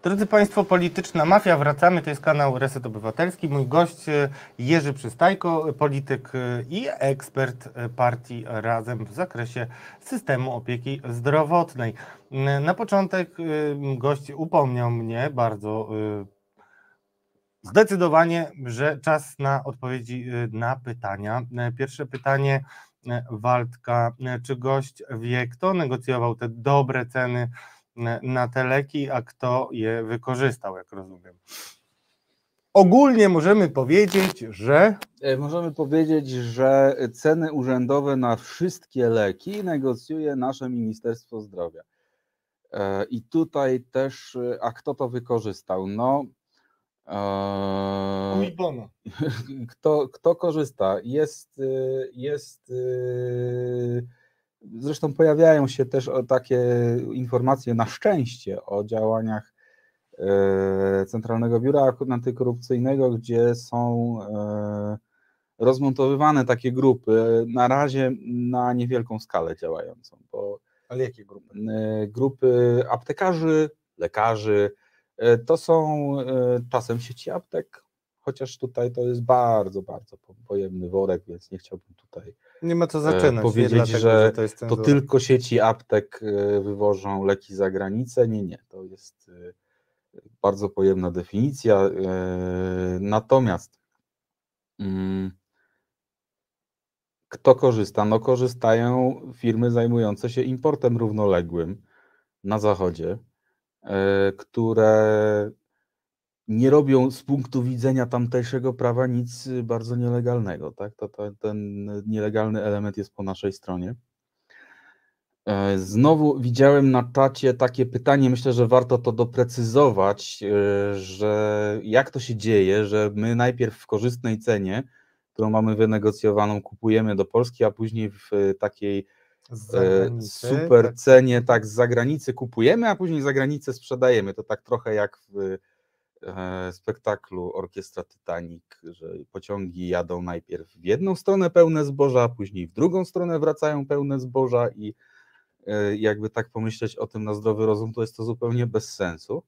Drodzy Państwo, polityczna mafia, wracamy, to jest kanał Reset Obywatelski. Mój gość e, Jerzy Przystajko, polityk e, i ekspert e, partii Razem w zakresie systemu opieki zdrowotnej. Na początek gość upomniał mnie bardzo zdecydowanie, że czas na odpowiedzi na pytania. E, Pierwsze pytanie e, Waldka, e, czy gość wie, kto negocjował te dobre ceny e, na te leki, a kto je wykorzystał, jak rozumiem. Ogólnie możemy powiedzieć, że E, Możemy powiedzieć, że ceny urzędowe na wszystkie leki negocjuje nasze Ministerstwo Zdrowia. E, I tutaj też, e, a kto to wykorzystał? No, e, [laughs] kto, kto korzysta? Jest, jest. Zresztą pojawiają się też takie informacje na szczęście o działaniach e, Centralnego Biura Antykorupcyjnego, gdzie są e, rozmontowywane takie grupy, na razie na niewielką skalę działającą, bo Ale jakie grupy? e, grupy aptekarzy, lekarzy. To są czasem sieci aptek, chociaż tutaj to jest bardzo, bardzo po- pojemny worek, więc nie chciałbym tutaj. Nie ma co zaczynać. powiedzieć, dlatego, że to, jest To cenzura. tylko sieci aptek e, wywożą leki za granicę. Nie, nie, to jest e, bardzo pojemna definicja. e, Natomiast mm, kto korzysta? No korzystają firmy zajmujące się importem równoległym na zachodzie, e, które nie robią z punktu widzenia tamtejszego prawa nic y, bardzo nielegalnego. Tak? To, to, ten nielegalny element jest po naszej stronie. E, Znowu widziałem na czacie takie pytanie, myślę, że warto to doprecyzować, e, że jak to się dzieje, że my najpierw w korzystnej cenie, którą mamy wynegocjowaną, kupujemy do Polski, a później w e, takiej e, super tak. cenie tak z zagranicy kupujemy, a później za granicę sprzedajemy. To tak trochę jak w spektaklu Orkiestra Titanic, że pociągi jadą najpierw w jedną stronę pełne zboża, później w drugą stronę wracają pełne zboża i e, jakby tak pomyśleć o tym na zdrowy rozum, to jest to zupełnie bez sensu.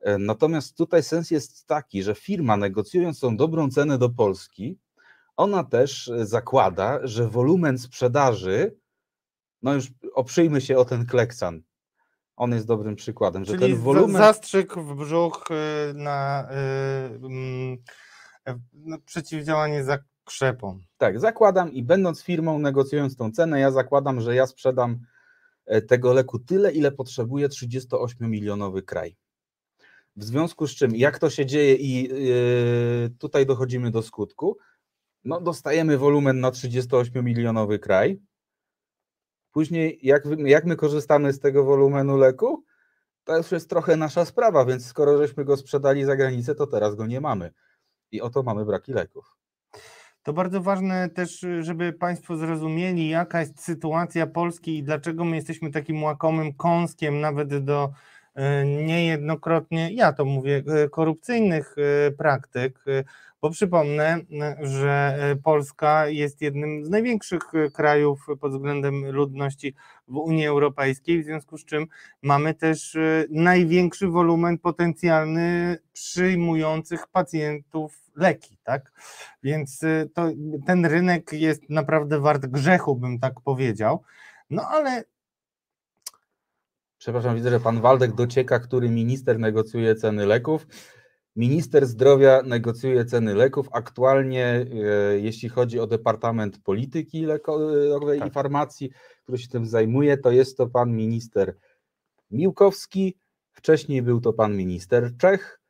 E, Natomiast tutaj sens jest taki, że firma negocjując tą dobrą cenę do Polski, ona też e, zakłada, że wolumen sprzedaży, no już oprzyjmy się o ten kleksan. On jest dobrym przykładem, że Czyli ten za- wolumen. zastrzyk w brzuch y, na y, mm, e, no, przeciwdziałanie zakrzepom. Tak, zakładam i będąc firmą, negocjując tą cenę, ja zakładam, że ja sprzedam e, tego leku tyle, ile potrzebuje 38-milionowy kraj. W związku z czym, jak to się dzieje i yy, tutaj dochodzimy do skutku, no dostajemy wolumen na 38-milionowy kraj. Później, jak, jak my korzystamy z tego wolumenu leku, to już jest trochę nasza sprawa, więc skoro żeśmy go sprzedali za granicę, to teraz go nie mamy. I oto mamy braki leków. To bardzo ważne też, żeby Państwo zrozumieli, jaka jest sytuacja Polski i dlaczego my jesteśmy takim łakomym kąskiem, nawet do y, niejednokrotnie, ja to mówię, y, korupcyjnych y, praktyk, bo przypomnę, że y, Polska jest jednym z największych y, krajów pod względem ludności w Unii Europejskiej, w związku z czym mamy też y, największy wolumen potencjalny przyjmujących pacjentów leki, tak? Więc to, ten rynek jest naprawdę wart grzechu, bym tak powiedział. No ale Przepraszam, widzę, że pan Waldek docieka, który minister negocjuje ceny leków. Minister Zdrowia negocjuje ceny leków. Aktualnie, e, jeśli chodzi o Departament Polityki Lekowej i Tak. Farmacji, który się tym zajmuje, to jest to pan minister Miłkowski. Wcześniej był to pan minister Czech.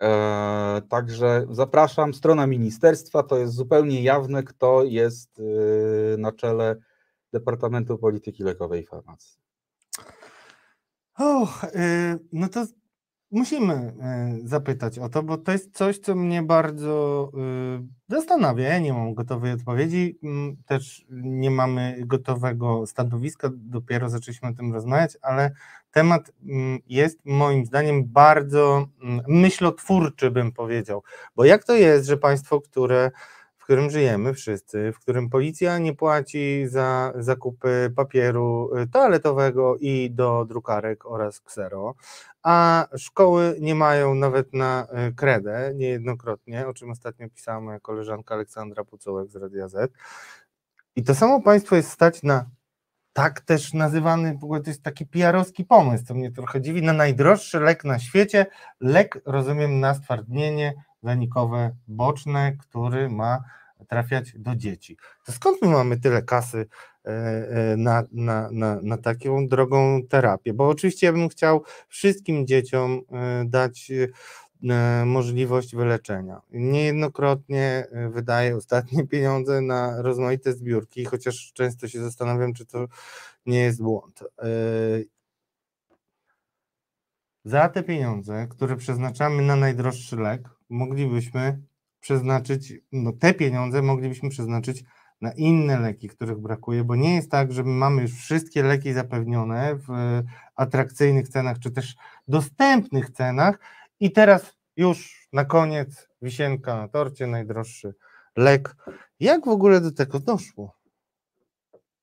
E, Także zapraszam, strona ministerstwa to jest zupełnie jawne, kto jest e, na czele Departamentu Polityki Lekowej i Farmacji. och, y, no to musimy y, zapytać o to, bo to jest coś, co mnie bardzo y, zastanawia. Ja nie mam gotowej odpowiedzi, też nie mamy gotowego stanowiska, dopiero zaczęliśmy o tym rozmawiać, ale temat jest moim zdaniem bardzo myślotwórczy, bym powiedział. Bo jak to jest, że państwo, które w którym żyjemy wszyscy, w którym policja nie płaci za zakupy papieru y, toaletowego i do drukarek oraz ksero, a szkoły nie mają nawet na y, kredę niejednokrotnie, o czym ostatnio pisała moja koleżanka Aleksandra Pucołek z Radia Z. I to samo państwo jest stać na tak też nazywany, w ogóle to jest taki PR-owski pomysł, co mnie trochę dziwi, na najdroższy lek na świecie, lek, rozumiem, na stwardnienie zanikowe boczne, który ma trafiać do dzieci. To skąd my mamy tyle kasy e, e, na, na, na, na taką drogą terapię? Bo oczywiście ja bym chciał wszystkim dzieciom e, dać możliwość wyleczenia. Niejednokrotnie wydaję ostatnie [laughs] pieniądze na rozmaite zbiórki, chociaż często się zastanawiam, czy to nie jest błąd. Za te pieniądze, które przeznaczamy na najdroższy lek, moglibyśmy przeznaczyć, no te pieniądze moglibyśmy przeznaczyć na inne leki, których brakuje, bo nie jest tak, że my mamy już wszystkie leki zapewnione w atrakcyjnych cenach, czy też dostępnych cenach i teraz już na koniec wisienka na torcie, najdroższy lek. Jak w ogóle do tego doszło?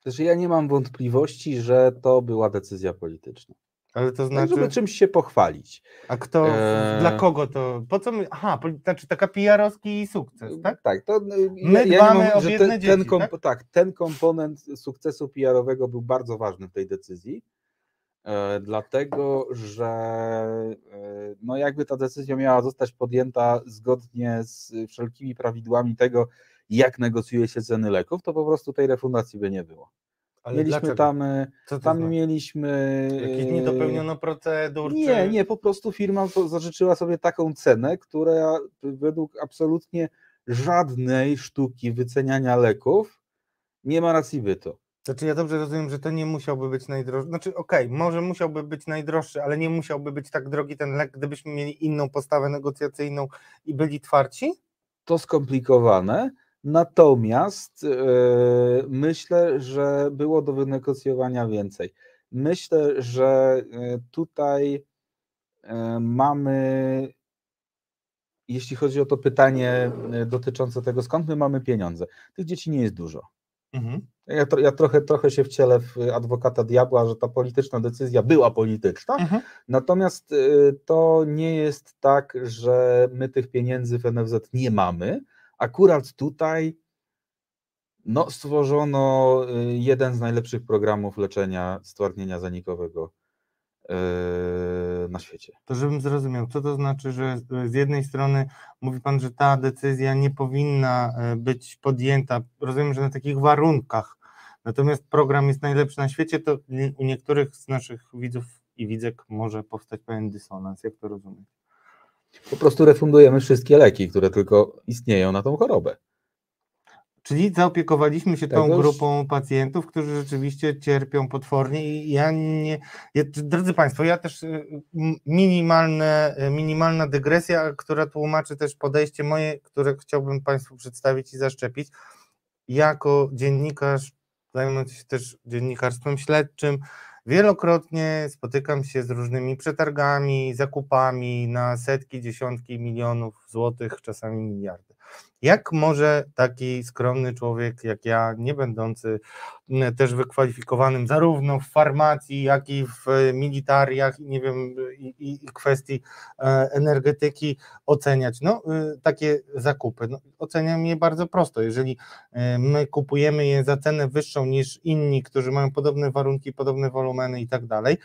Znaczy ja nie mam wątpliwości, że to była decyzja polityczna. Ale to Tak, znaczy. żeby czymś się pochwalić. A kto, Eee. dla kogo to? Po co my. Aha, znaczy taka PR-owski sukces, tak? Tak, to y, My ja, ja dbamy nie mam, o biedne ten, dzieci, ten, tak? tak? ten komponent sukcesu PR-owego był bardzo ważny w tej decyzji, e, dlatego że e, no jakby ta decyzja miała zostać podjęta zgodnie z wszelkimi prawidłami tego, jak negocjuje się ceny leków, to po prostu tej refundacji by nie było. Ale mieliśmy dlaczego? tam, e, tam znaczy? mieliśmy... Jakieś e, nie dopełniono procedur? nie, czy... nie, po prostu firma zażyczyła sobie taką cenę, która według absolutnie żadnej sztuki wyceniania leków nie ma racji bytu. Znaczy ja dobrze rozumiem, że to nie musiałby być najdroższy. Znaczy okej, może musiałby być najdroższy, ale nie musiałby być tak drogi ten lek, gdybyśmy mieli inną postawę negocjacyjną i byli twardsi? To skomplikowane, natomiast e, myślę, że było do wynegocjowania więcej. Myślę, że e, tutaj e, mamy, jeśli chodzi o to pytanie dotyczące tego, skąd my mamy pieniądze, tych dzieci nie jest dużo. Mhm. Ja, ja trochę, trochę się wcielę w adwokata diabła, że ta polityczna decyzja była polityczna, Mhm. natomiast to nie jest tak, że my tych pieniędzy w NFZ nie mamy. Akurat tutaj no, stworzono y, jeden z najlepszych programów leczenia stwardnienia zanikowego y, na świecie. To żebym zrozumiał, co to znaczy, że z- jednej strony mówi Pan, że ta decyzja nie powinna e, być podjęta, rozumiem, że na takich warunkach, natomiast program jest najlepszy na świecie, to u niektórych z naszych widzów i widzek może powstać pewien dysonans, jak to rozumiem? Po prostu refundujemy wszystkie leki, które tylko istnieją na tą chorobę. Czyli zaopiekowaliśmy się tą Tegoż- grupą pacjentów, którzy rzeczywiście cierpią potwornie i ja nie, ja, drodzy Państwo, ja też y, minimalne, y, minimalna dygresja, która tłumaczy też podejście moje, które chciałbym Państwu przedstawić i zaszczepić. Jako dziennikarz, zajmujący się też dziennikarstwem śledczym, wielokrotnie spotykam się z różnymi przetargami, zakupami na setki, dziesiątki milionów złotych, czasami miliardy. Jak może taki skromny człowiek jak ja, nie będący m, też wykwalifikowanym zarówno w farmacji, jak i w e, militariach, nie wiem, i, i, i kwestii e, energetyki oceniać no, y, takie zakupy? No, oceniam je bardzo prosto. Jeżeli e, my kupujemy je za cenę wyższą niż inni, którzy mają podobne warunki, podobne wolumeny i tak dalej,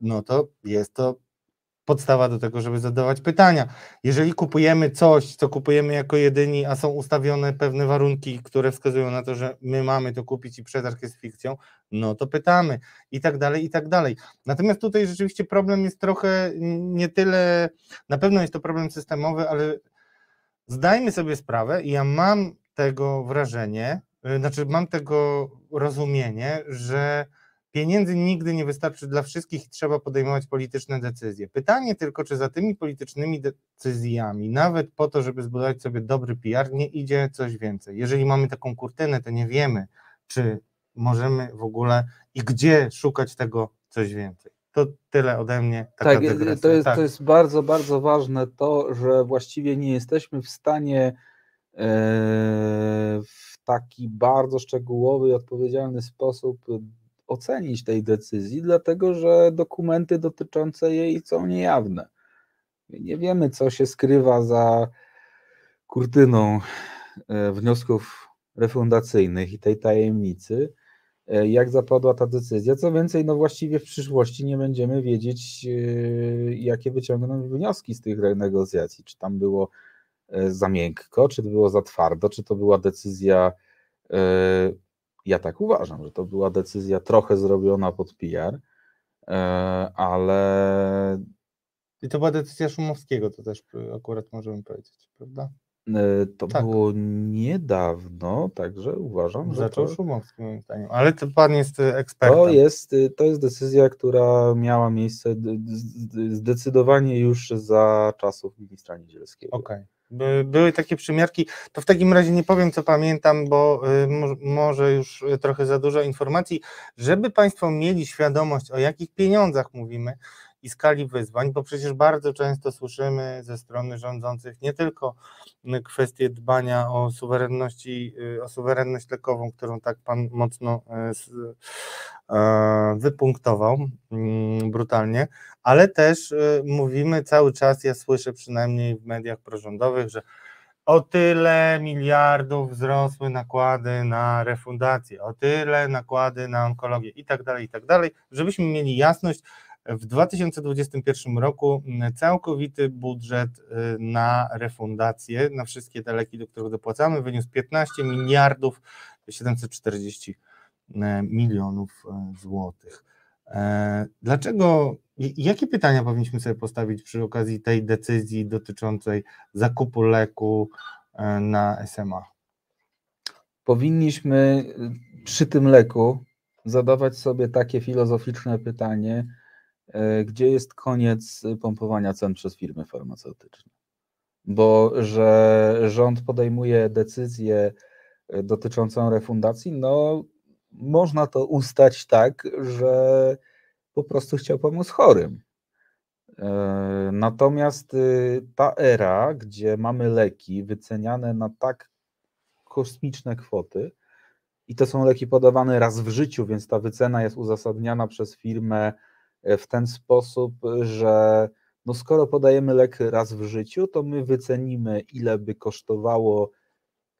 no to jest to podstawa do tego, żeby zadawać pytania. Jeżeli kupujemy coś, co kupujemy jako jedyni, a są ustawione pewne warunki, które wskazują na to, że my mamy to kupić i przetarg jest fikcją, no to pytamy i tak dalej, i tak dalej. Natomiast tutaj rzeczywiście problem jest trochę nie tyle, na pewno jest to problem systemowy, ale zdajmy sobie sprawę i ja mam tego wrażenie, y, znaczy mam tego rozumienie, że pieniędzy nigdy nie wystarczy dla wszystkich i trzeba podejmować polityczne decyzje. Pytanie tylko, czy za tymi politycznymi decyzjami, nawet po to, żeby zbudować sobie dobry PR, nie idzie coś więcej. Jeżeli mamy taką kurtynę, to nie wiemy, czy możemy w ogóle i gdzie szukać tego coś więcej. To tyle ode mnie. Tak, dygresja. to jest, tak. to jest bardzo, bardzo ważne to, że właściwie nie jesteśmy w stanie w taki bardzo szczegółowy i odpowiedzialny sposób ocenić tej decyzji, dlatego że dokumenty dotyczące jej są niejawne. Nie wiemy, co się skrywa za kurtyną e, wniosków refundacyjnych i tej tajemnicy, e, jak zapadła ta decyzja. Co więcej, no właściwie w przyszłości nie będziemy wiedzieć, e, jakie wyciągną wnioski z tych negocjacji. Czy tam było za miękko, czy to było za twardo, czy to była decyzja. Ja tak uważam, że to była decyzja trochę zrobiona pod PR, ale i to była decyzja Szumowskiego, to też akurat możemy powiedzieć, prawda? E, to tak. było niedawno, także uważam, że Zaczął to... Szumowski moim zdaniem, ale to pan jest e, ekspertem. To jest, e, to jest decyzja, która miała miejsce zdecydowanie już za czasów ministra Niedzielskiego. Okej. Okay. By, były takie przymiarki, to w takim razie nie powiem, co pamiętam, bo y, może już trochę za dużo informacji, żeby Państwo mieli świadomość, o jakich pieniądzach mówimy, i skali wyzwań, bo przecież bardzo często słyszymy ze strony rządzących nie tylko kwestie dbania o suwerenności, y, o suwerenność lekową, którą tak pan mocno wypunktował mm, brutalnie, ale też y, mówimy cały czas, ja słyszę przynajmniej w mediach prorządowych, że o tyle miliardów wzrosły nakłady na refundację, o tyle nakłady na onkologię i tak dalej, i tak dalej, żebyśmy mieli jasność, w 2021 roku całkowity budżet y, na refundację, na wszystkie te leki, do których dopłacamy, wyniósł 15 miliardów 740 e, milionów e, złotych. E, jakie pytania powinniśmy sobie postawić przy okazji tej decyzji dotyczącej zakupu leku na SMA? Powinniśmy przy tym leku zadawać sobie takie filozoficzne pytanie, E, gdzie jest koniec pompowania cen przez firmy farmaceutyczne. Bo że rząd podejmuje decyzję e, dotyczącą refundacji, no można to ustać tak, że po prostu chciał pomóc chorym. E, natomiast y, ta era, gdzie mamy leki wyceniane na tak kosmiczne kwoty, i to są leki podawane raz w życiu, więc ta wycena jest uzasadniana przez firmę E, w ten sposób, że no skoro podajemy lek raz w życiu, to my wycenimy, ile by kosztowało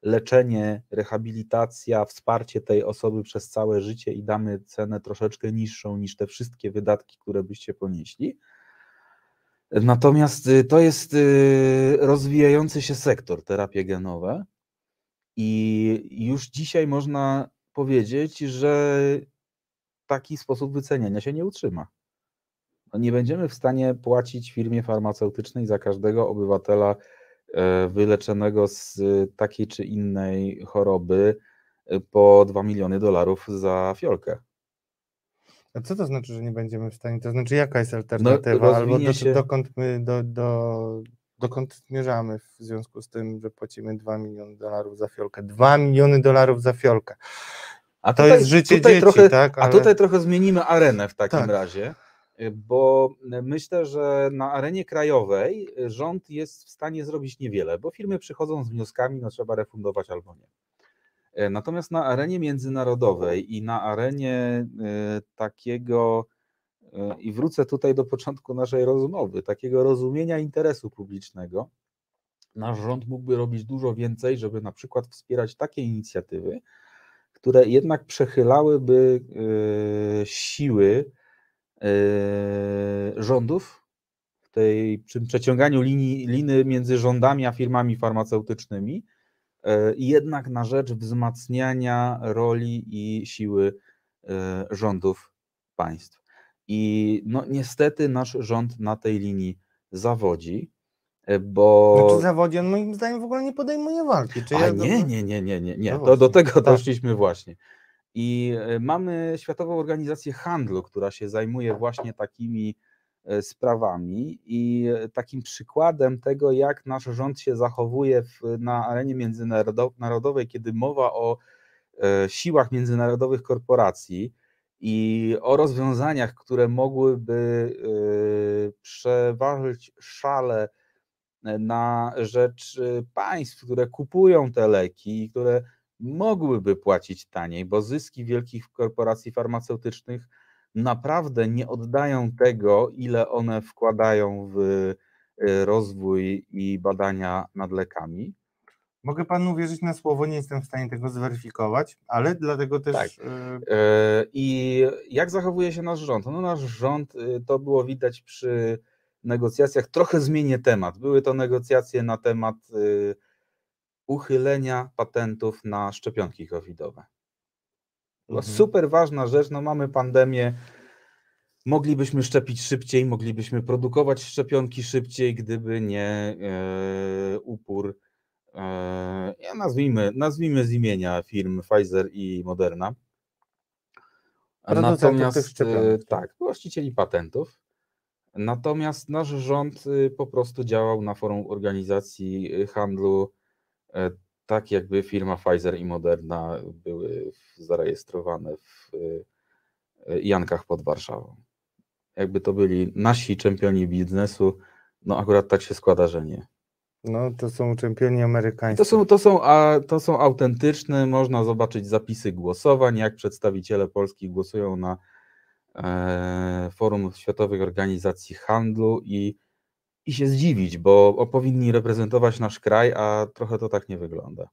leczenie, rehabilitacja, wsparcie tej osoby przez całe życie i damy cenę troszeczkę niższą niż te wszystkie wydatki, które byście ponieśli. Natomiast y, to jest y, rozwijający się sektor terapie genowe i już dzisiaj można powiedzieć, że taki sposób wyceniania się nie utrzyma no nie będziemy w stanie płacić firmie farmaceutycznej za każdego obywatela wyleczonego z takiej czy innej choroby e, po 2 miliony dolarów za fiolkę. A co to znaczy, że nie będziemy w stanie? To znaczy, jaka jest alternatywa? No, Albo do, się... dokąd my do, do, dokąd zmierzamy w związku z tym, że płacimy 2 miliony dolarów za fiolkę? 2 miliony dolarów za fiolkę. A to tutaj, jest życie dzieci, trochę, tak? Ale... A tutaj trochę zmienimy arenę w takim tak. razie bo myślę, że na arenie krajowej rząd jest w stanie zrobić niewiele, bo firmy przychodzą z wnioskami, no trzeba refundować albo nie. E, natomiast na arenie międzynarodowej i na arenie e, takiego, e, i wrócę tutaj do początku naszej rozmowy, takiego rozumienia interesu publicznego, nasz rząd mógłby robić dużo więcej, żeby na przykład wspierać takie inicjatywy, które jednak przechylałyby siły rządów w tej przy przeciąganiu linii, liny między rządami a firmami farmaceutycznymi, yy, jednak na rzecz wzmacniania roli i siły yy, rządów państw. I no, niestety nasz rząd na tej linii zawodzi, bo... Znaczy zawodzi, on moim zdaniem w ogóle nie podejmuje walki. Czy A ja nie, nie, nie, nie, nie, nie. No to do tego tak. doszliśmy właśnie. I e, mamy Światową Organizację Handlu, która się zajmuje właśnie takimi e, sprawami i e, takim przykładem tego, jak nasz rząd się zachowuje w, na arenie międzynarodowej, kiedy mowa o siłach międzynarodowych korporacji i o rozwiązaniach, które mogłyby przeważyć szale na rzecz państw, które kupują te leki i które mogłyby płacić taniej, bo zyski wielkich korporacji farmaceutycznych naprawdę nie oddają tego, ile one wkładają w y, rozwój i badania nad lekami. Mogę panu wierzyć na słowo, nie jestem w stanie tego zweryfikować, ale dlatego też. Tak. y, E, I jak zachowuje się nasz rząd? No nasz rząd, y, to było widać przy negocjacjach, trochę zmienię temat. Były to negocjacje na temat uchylenia patentów na szczepionki covidowe. Była Mhm. super ważna rzecz, no mamy pandemię, moglibyśmy szczepić szybciej, moglibyśmy produkować szczepionki szybciej, gdyby nie e, upór, e, ja nazwijmy, nazwijmy z imienia firm Pfizer i Moderna. Szczepionek, e, tak, właścicieli patentów. Natomiast nasz rząd y, po prostu działał na forum organizacji y, handlu, tak jakby firma Pfizer i Moderna były zarejestrowane w y, y, Jankach pod Warszawą. Jakby to byli nasi czempioni biznesu, no akurat tak się składa, że nie. No, to są czempioni amerykańscy. To są, to, są, a, to są autentyczne, można zobaczyć zapisy głosowań, jak przedstawiciele Polski głosują na e, forum Światowych Organizacji Handlu i, i się zdziwić, bo powinni reprezentować nasz kraj, a trochę to tak nie wygląda.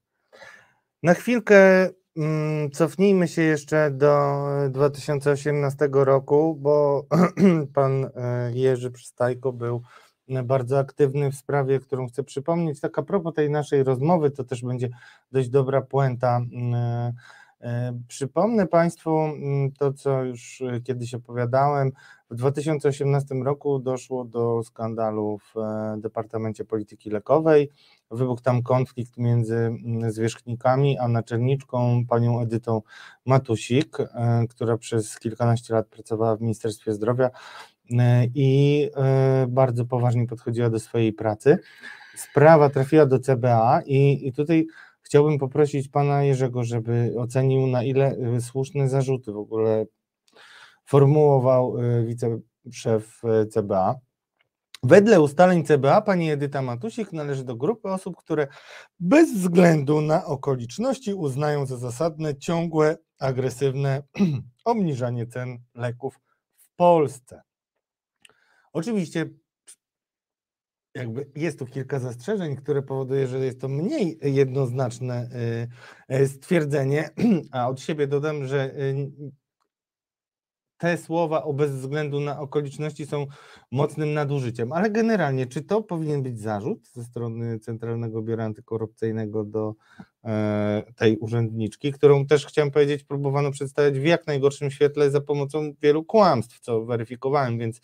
Na chwilkę mm, cofnijmy się jeszcze do 2018 roku, bo [clears throat] pan e, Jerzy Przystajko był e, bardzo aktywny w sprawie, którą chcę przypomnieć. Tak a propos tej naszej rozmowy, to też będzie dość dobra puenta. mm, e, Przypomnę Państwu mm, to, co już e, kiedyś opowiadałem. W 2018 roku doszło do skandalu w e, Departamencie Polityki Lekowej. Wybuchł tam konflikt między mm, zwierzchnikami a naczelniczką, panią Edytą Matusik, e, która przez kilkanaście lat pracowała w Ministerstwie Zdrowia e, i bardzo poważnie podchodziła do swojej pracy. Sprawa trafiła do CBA i, i tutaj chciałbym poprosić pana Jerzego, żeby ocenił, na ile słuszne zarzuty w ogóle formułował e, wiceszef e, CBA. Wedle ustaleń CBA pani Edyta Matusik należy do grupy osób, które bez względu na okoliczności uznają za zasadne ciągłe, agresywne [clears throat] obniżanie cen leków w Polsce. Oczywiście jakby jest tu kilka zastrzeżeń, które powoduje, że jest to mniej jednoznaczne y, y, stwierdzenie, [clears throat] a od siebie dodam, że y, te słowa o bez względu na okoliczności są mocnym nadużyciem, ale generalnie, czy to powinien być zarzut ze strony Centralnego Biura Antykorupcyjnego do e, tej urzędniczki, którą też chciałem powiedzieć, próbowano przedstawiać w jak najgorszym świetle za pomocą wielu kłamstw, co weryfikowałem, więc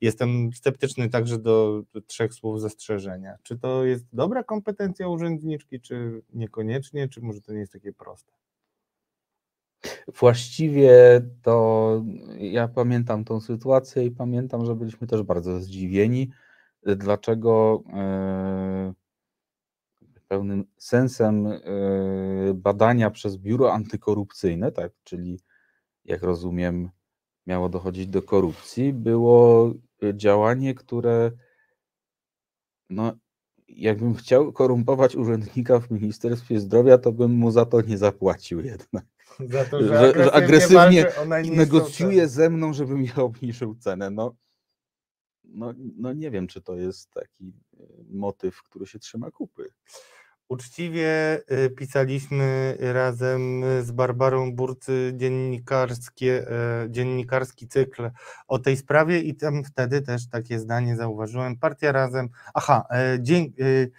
jestem sceptyczny także do, trzech słów zastrzeżenia. Czy to jest dobra kompetencja urzędniczki, czy niekoniecznie, czy może to nie jest takie proste? Właściwie to ja pamiętam tą sytuację i pamiętam, że byliśmy też bardzo zdziwieni, dlaczego e, pełnym sensem e, badania przez biuro antykorupcyjne, tak, czyli jak rozumiem, miało dochodzić do korupcji, było działanie, które no, jakbym chciał korumpować urzędnika w Ministerstwie Zdrowia, to bym mu za to nie zapłacił jednak. Za to, Że- że agresywnie walczy o I najniższą negocjuje ze mną, żebym ja obniżył cenę. No, no, no nie wiem, czy to jest taki e, motyw, który się trzyma kupy. Uczciwie y, pisaliśmy razem z Barbarą Burcy dziennikarskie, e, dziennikarski cykl o tej sprawie i tam wtedy też takie zdanie zauważyłem. Partia Razem, aha, e, dzień, y,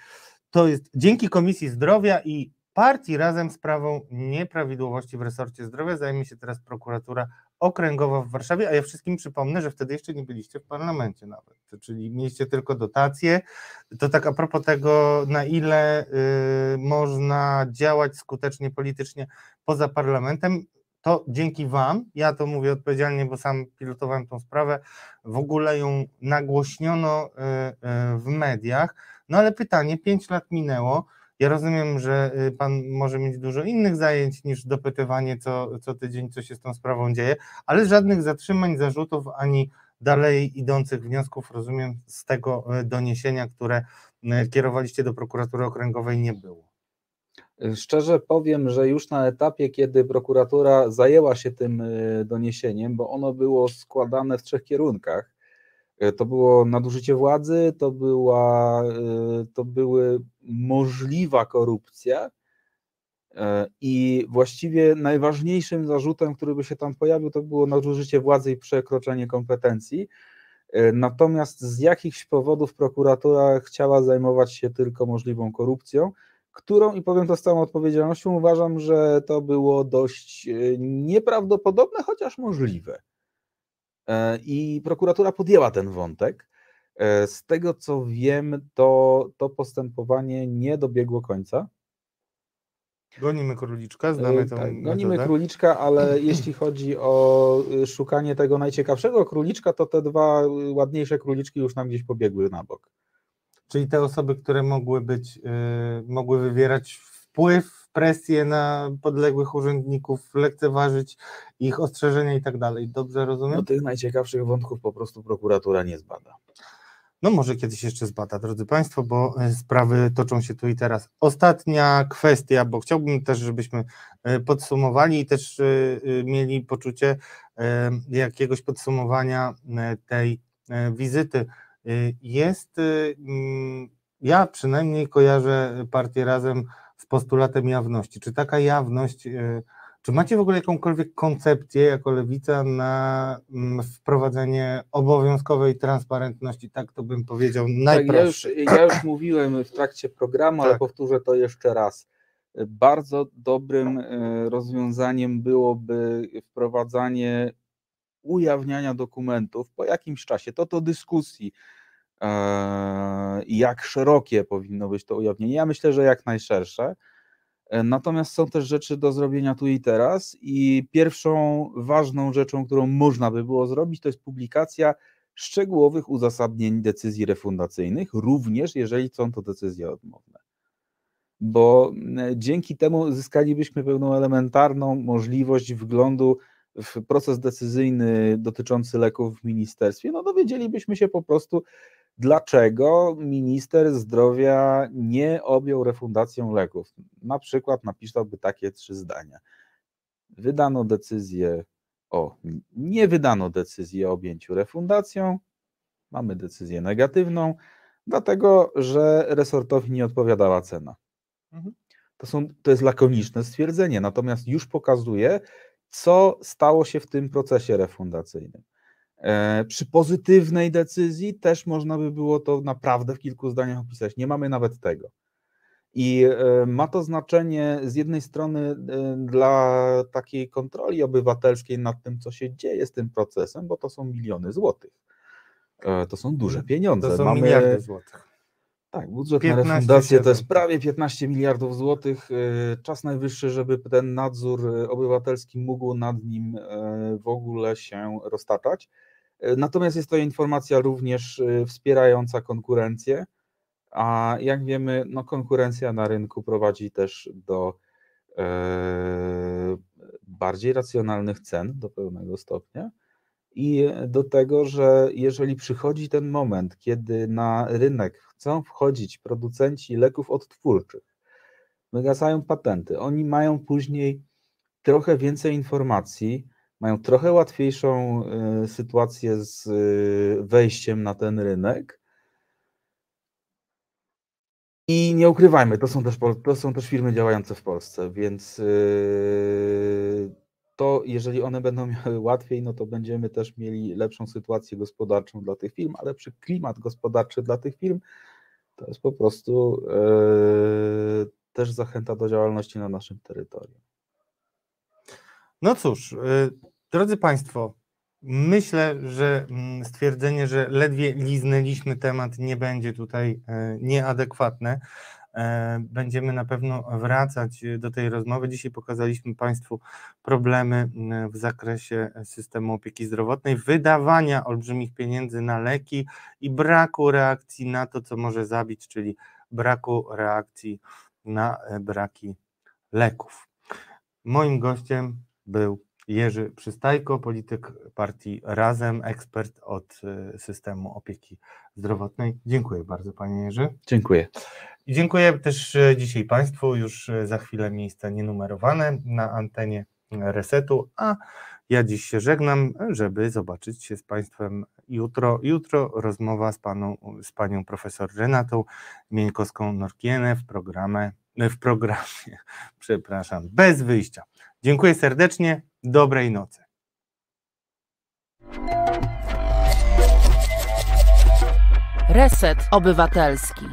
to jest dzięki Komisji Zdrowia i Partii Razem sprawą nieprawidłowości w resorcie zdrowia zajmie się teraz prokuratura okręgowa w Warszawie, a ja wszystkim przypomnę, że wtedy jeszcze nie byliście w parlamencie nawet, czyli mieliście tylko dotacje, to tak a propos tego, na ile y, można działać skutecznie politycznie poza parlamentem, to dzięki Wam, ja to mówię odpowiedzialnie, bo sam pilotowałem tą sprawę, w ogóle ją nagłośniono y, y, w mediach. No ale pytanie, pięć lat minęło. Ja rozumiem, że y, Pan może mieć dużo innych zajęć niż dopytywanie co, co tydzień, co się z tą sprawą dzieje, ale żadnych zatrzymań, zarzutów ani dalej idących wniosków, rozumiem, z tego e, doniesienia, które e, kierowaliście do prokuratury okręgowej, nie było. Szczerze powiem, że już na etapie, kiedy prokuratura zajęła się tym doniesieniem, bo ono było składane w trzech kierunkach. To było nadużycie władzy, to, była, to były możliwa korupcja i właściwie najważniejszym zarzutem, który by się tam pojawił, to było nadużycie władzy i przekroczenie kompetencji. Natomiast z jakichś powodów prokuratura chciała zajmować się tylko możliwą korupcją, którą, i powiem to z całą odpowiedzialnością, uważam, że to było dość e, nieprawdopodobne, chociaż możliwe. E, I prokuratura podjęła ten wątek. E, z tego co wiem, to, to postępowanie nie dobiegło końca. Gonimy króliczka, znamy tę tak, Gonimy króliczka, ale [laughs] jeśli chodzi o y, szukanie tego najciekawszego króliczka, to te dwa y, ładniejsze króliczki już nam gdzieś pobiegły na bok. Czyli te osoby, które mogły być, yy, mogły wywierać wpływ, presję na podległych urzędników, lekceważyć ich ostrzeżenia i tak dalej. Dobrze rozumiem? No tych najciekawszych wątków po prostu prokuratura nie zbada. No może kiedyś jeszcze zbada, drodzy Państwo, bo e, sprawy toczą się tu i teraz. Ostatnia kwestia, bo chciałbym też, żebyśmy e, podsumowali i też e, mieli poczucie jakiegoś podsumowania tej wizyty. Jest, mm, ja przynajmniej kojarzę partię razem postulatem jawności. Czy taka jawność czy macie w ogóle jakąkolwiek koncepcję jako lewica na mm, wprowadzenie obowiązkowej transparentności? Tak to bym powiedział najprostsze. Tak, ja, już, ja już [clears throat] mówiłem w trakcie programu, tak. ale powtórzę to jeszcze raz. Bardzo dobrym e, rozwiązaniem byłoby wprowadzanie ujawniania dokumentów po jakimś czasie. To to dyskusji, e, jak szerokie powinno być to ujawnienie. Ja myślę, że jak najszersze E, natomiast są też rzeczy do zrobienia tu i teraz, i pierwszą ważną rzeczą, którą można by było zrobić, to jest publikacja szczegółowych uzasadnień decyzji refundacyjnych, również jeżeli są to decyzje odmowne. Bo dzięki temu zyskalibyśmy pewną elementarną możliwość wglądu w proces decyzyjny dotyczący leków w ministerstwie. No dowiedzielibyśmy się po prostu, dlaczego minister zdrowia nie objął refundacją leków. Na przykład napisałby takie trzy zdania. Wydano decyzję o, nie wydano decyzji o objęciu refundacją, mamy decyzję negatywną, dlatego że resortowi nie odpowiadała cena. Mhm. To, są, to jest lakoniczne stwierdzenie, natomiast już pokazuje, co stało się w tym procesie refundacyjnym. E, przy pozytywnej decyzji też można by było to naprawdę w kilku zdaniach opisać. Nie mamy nawet tego. I e, ma to znaczenie z jednej strony e, dla takiej kontroli obywatelskiej nad tym, co się dzieje z tym procesem, bo to są miliony złotych. To są duże pieniądze. To są Mamy... miliardy złotych. Tak, budżet na refundację to jest prawie 15 miliardów złotych. Czas najwyższy, żeby ten nadzór obywatelski mógł nad nim w ogóle się roztaczać. Natomiast jest to informacja również y, wspierająca konkurencję, a jak wiemy, no konkurencja na rynku prowadzi też do e, bardziej racjonalnych cen do pewnego stopnia i do tego, że jeżeli przychodzi ten moment, kiedy na rynek chcą wchodzić producenci leków odtwórczych, wygasają patenty, oni mają później trochę więcej informacji, mają trochę łatwiejszą y, sytuację z y, wejściem na ten rynek. I nie ukrywajmy, to są też, to są też firmy działające w Polsce, więc y, to jeżeli one będą [laughs] miały łatwiej, no to będziemy też mieli lepszą sytuację gospodarczą dla tych firm, ale przy klimat gospodarczy dla tych firm to jest po prostu też zachęta do działalności na naszym terytorium. No cóż, Drodzy Państwo, myślę, że mm, stwierdzenie, że ledwie liznęliśmy temat, nie będzie tutaj e, nieadekwatne. E, będziemy na pewno wracać do tej rozmowy. Dzisiaj pokazaliśmy Państwu problemy mm, w zakresie systemu opieki zdrowotnej, wydawania olbrzymich pieniędzy na leki i braku reakcji na to, co może zabić, czyli braku reakcji na e, braki leków. Moim gościem był Jerzy Przystajko, polityk partii Razem, ekspert od y, systemu opieki zdrowotnej. Dziękuję bardzo Panie Jerzy. Dziękuję. I dziękuję też e, dzisiaj Państwu. Już e, za chwilę miejsce nienumerowane na antenie Resetu, a ja dziś się żegnam, żeby zobaczyć się z Państwem jutro. Jutro rozmowa z, paną, z Panią profesor Renatą Mieńkowską-Norkienę w programie, w programie, [laughs] przepraszam, bez wyjścia. Dziękuję serdecznie, dobrej nocy. Reset Obywatelski.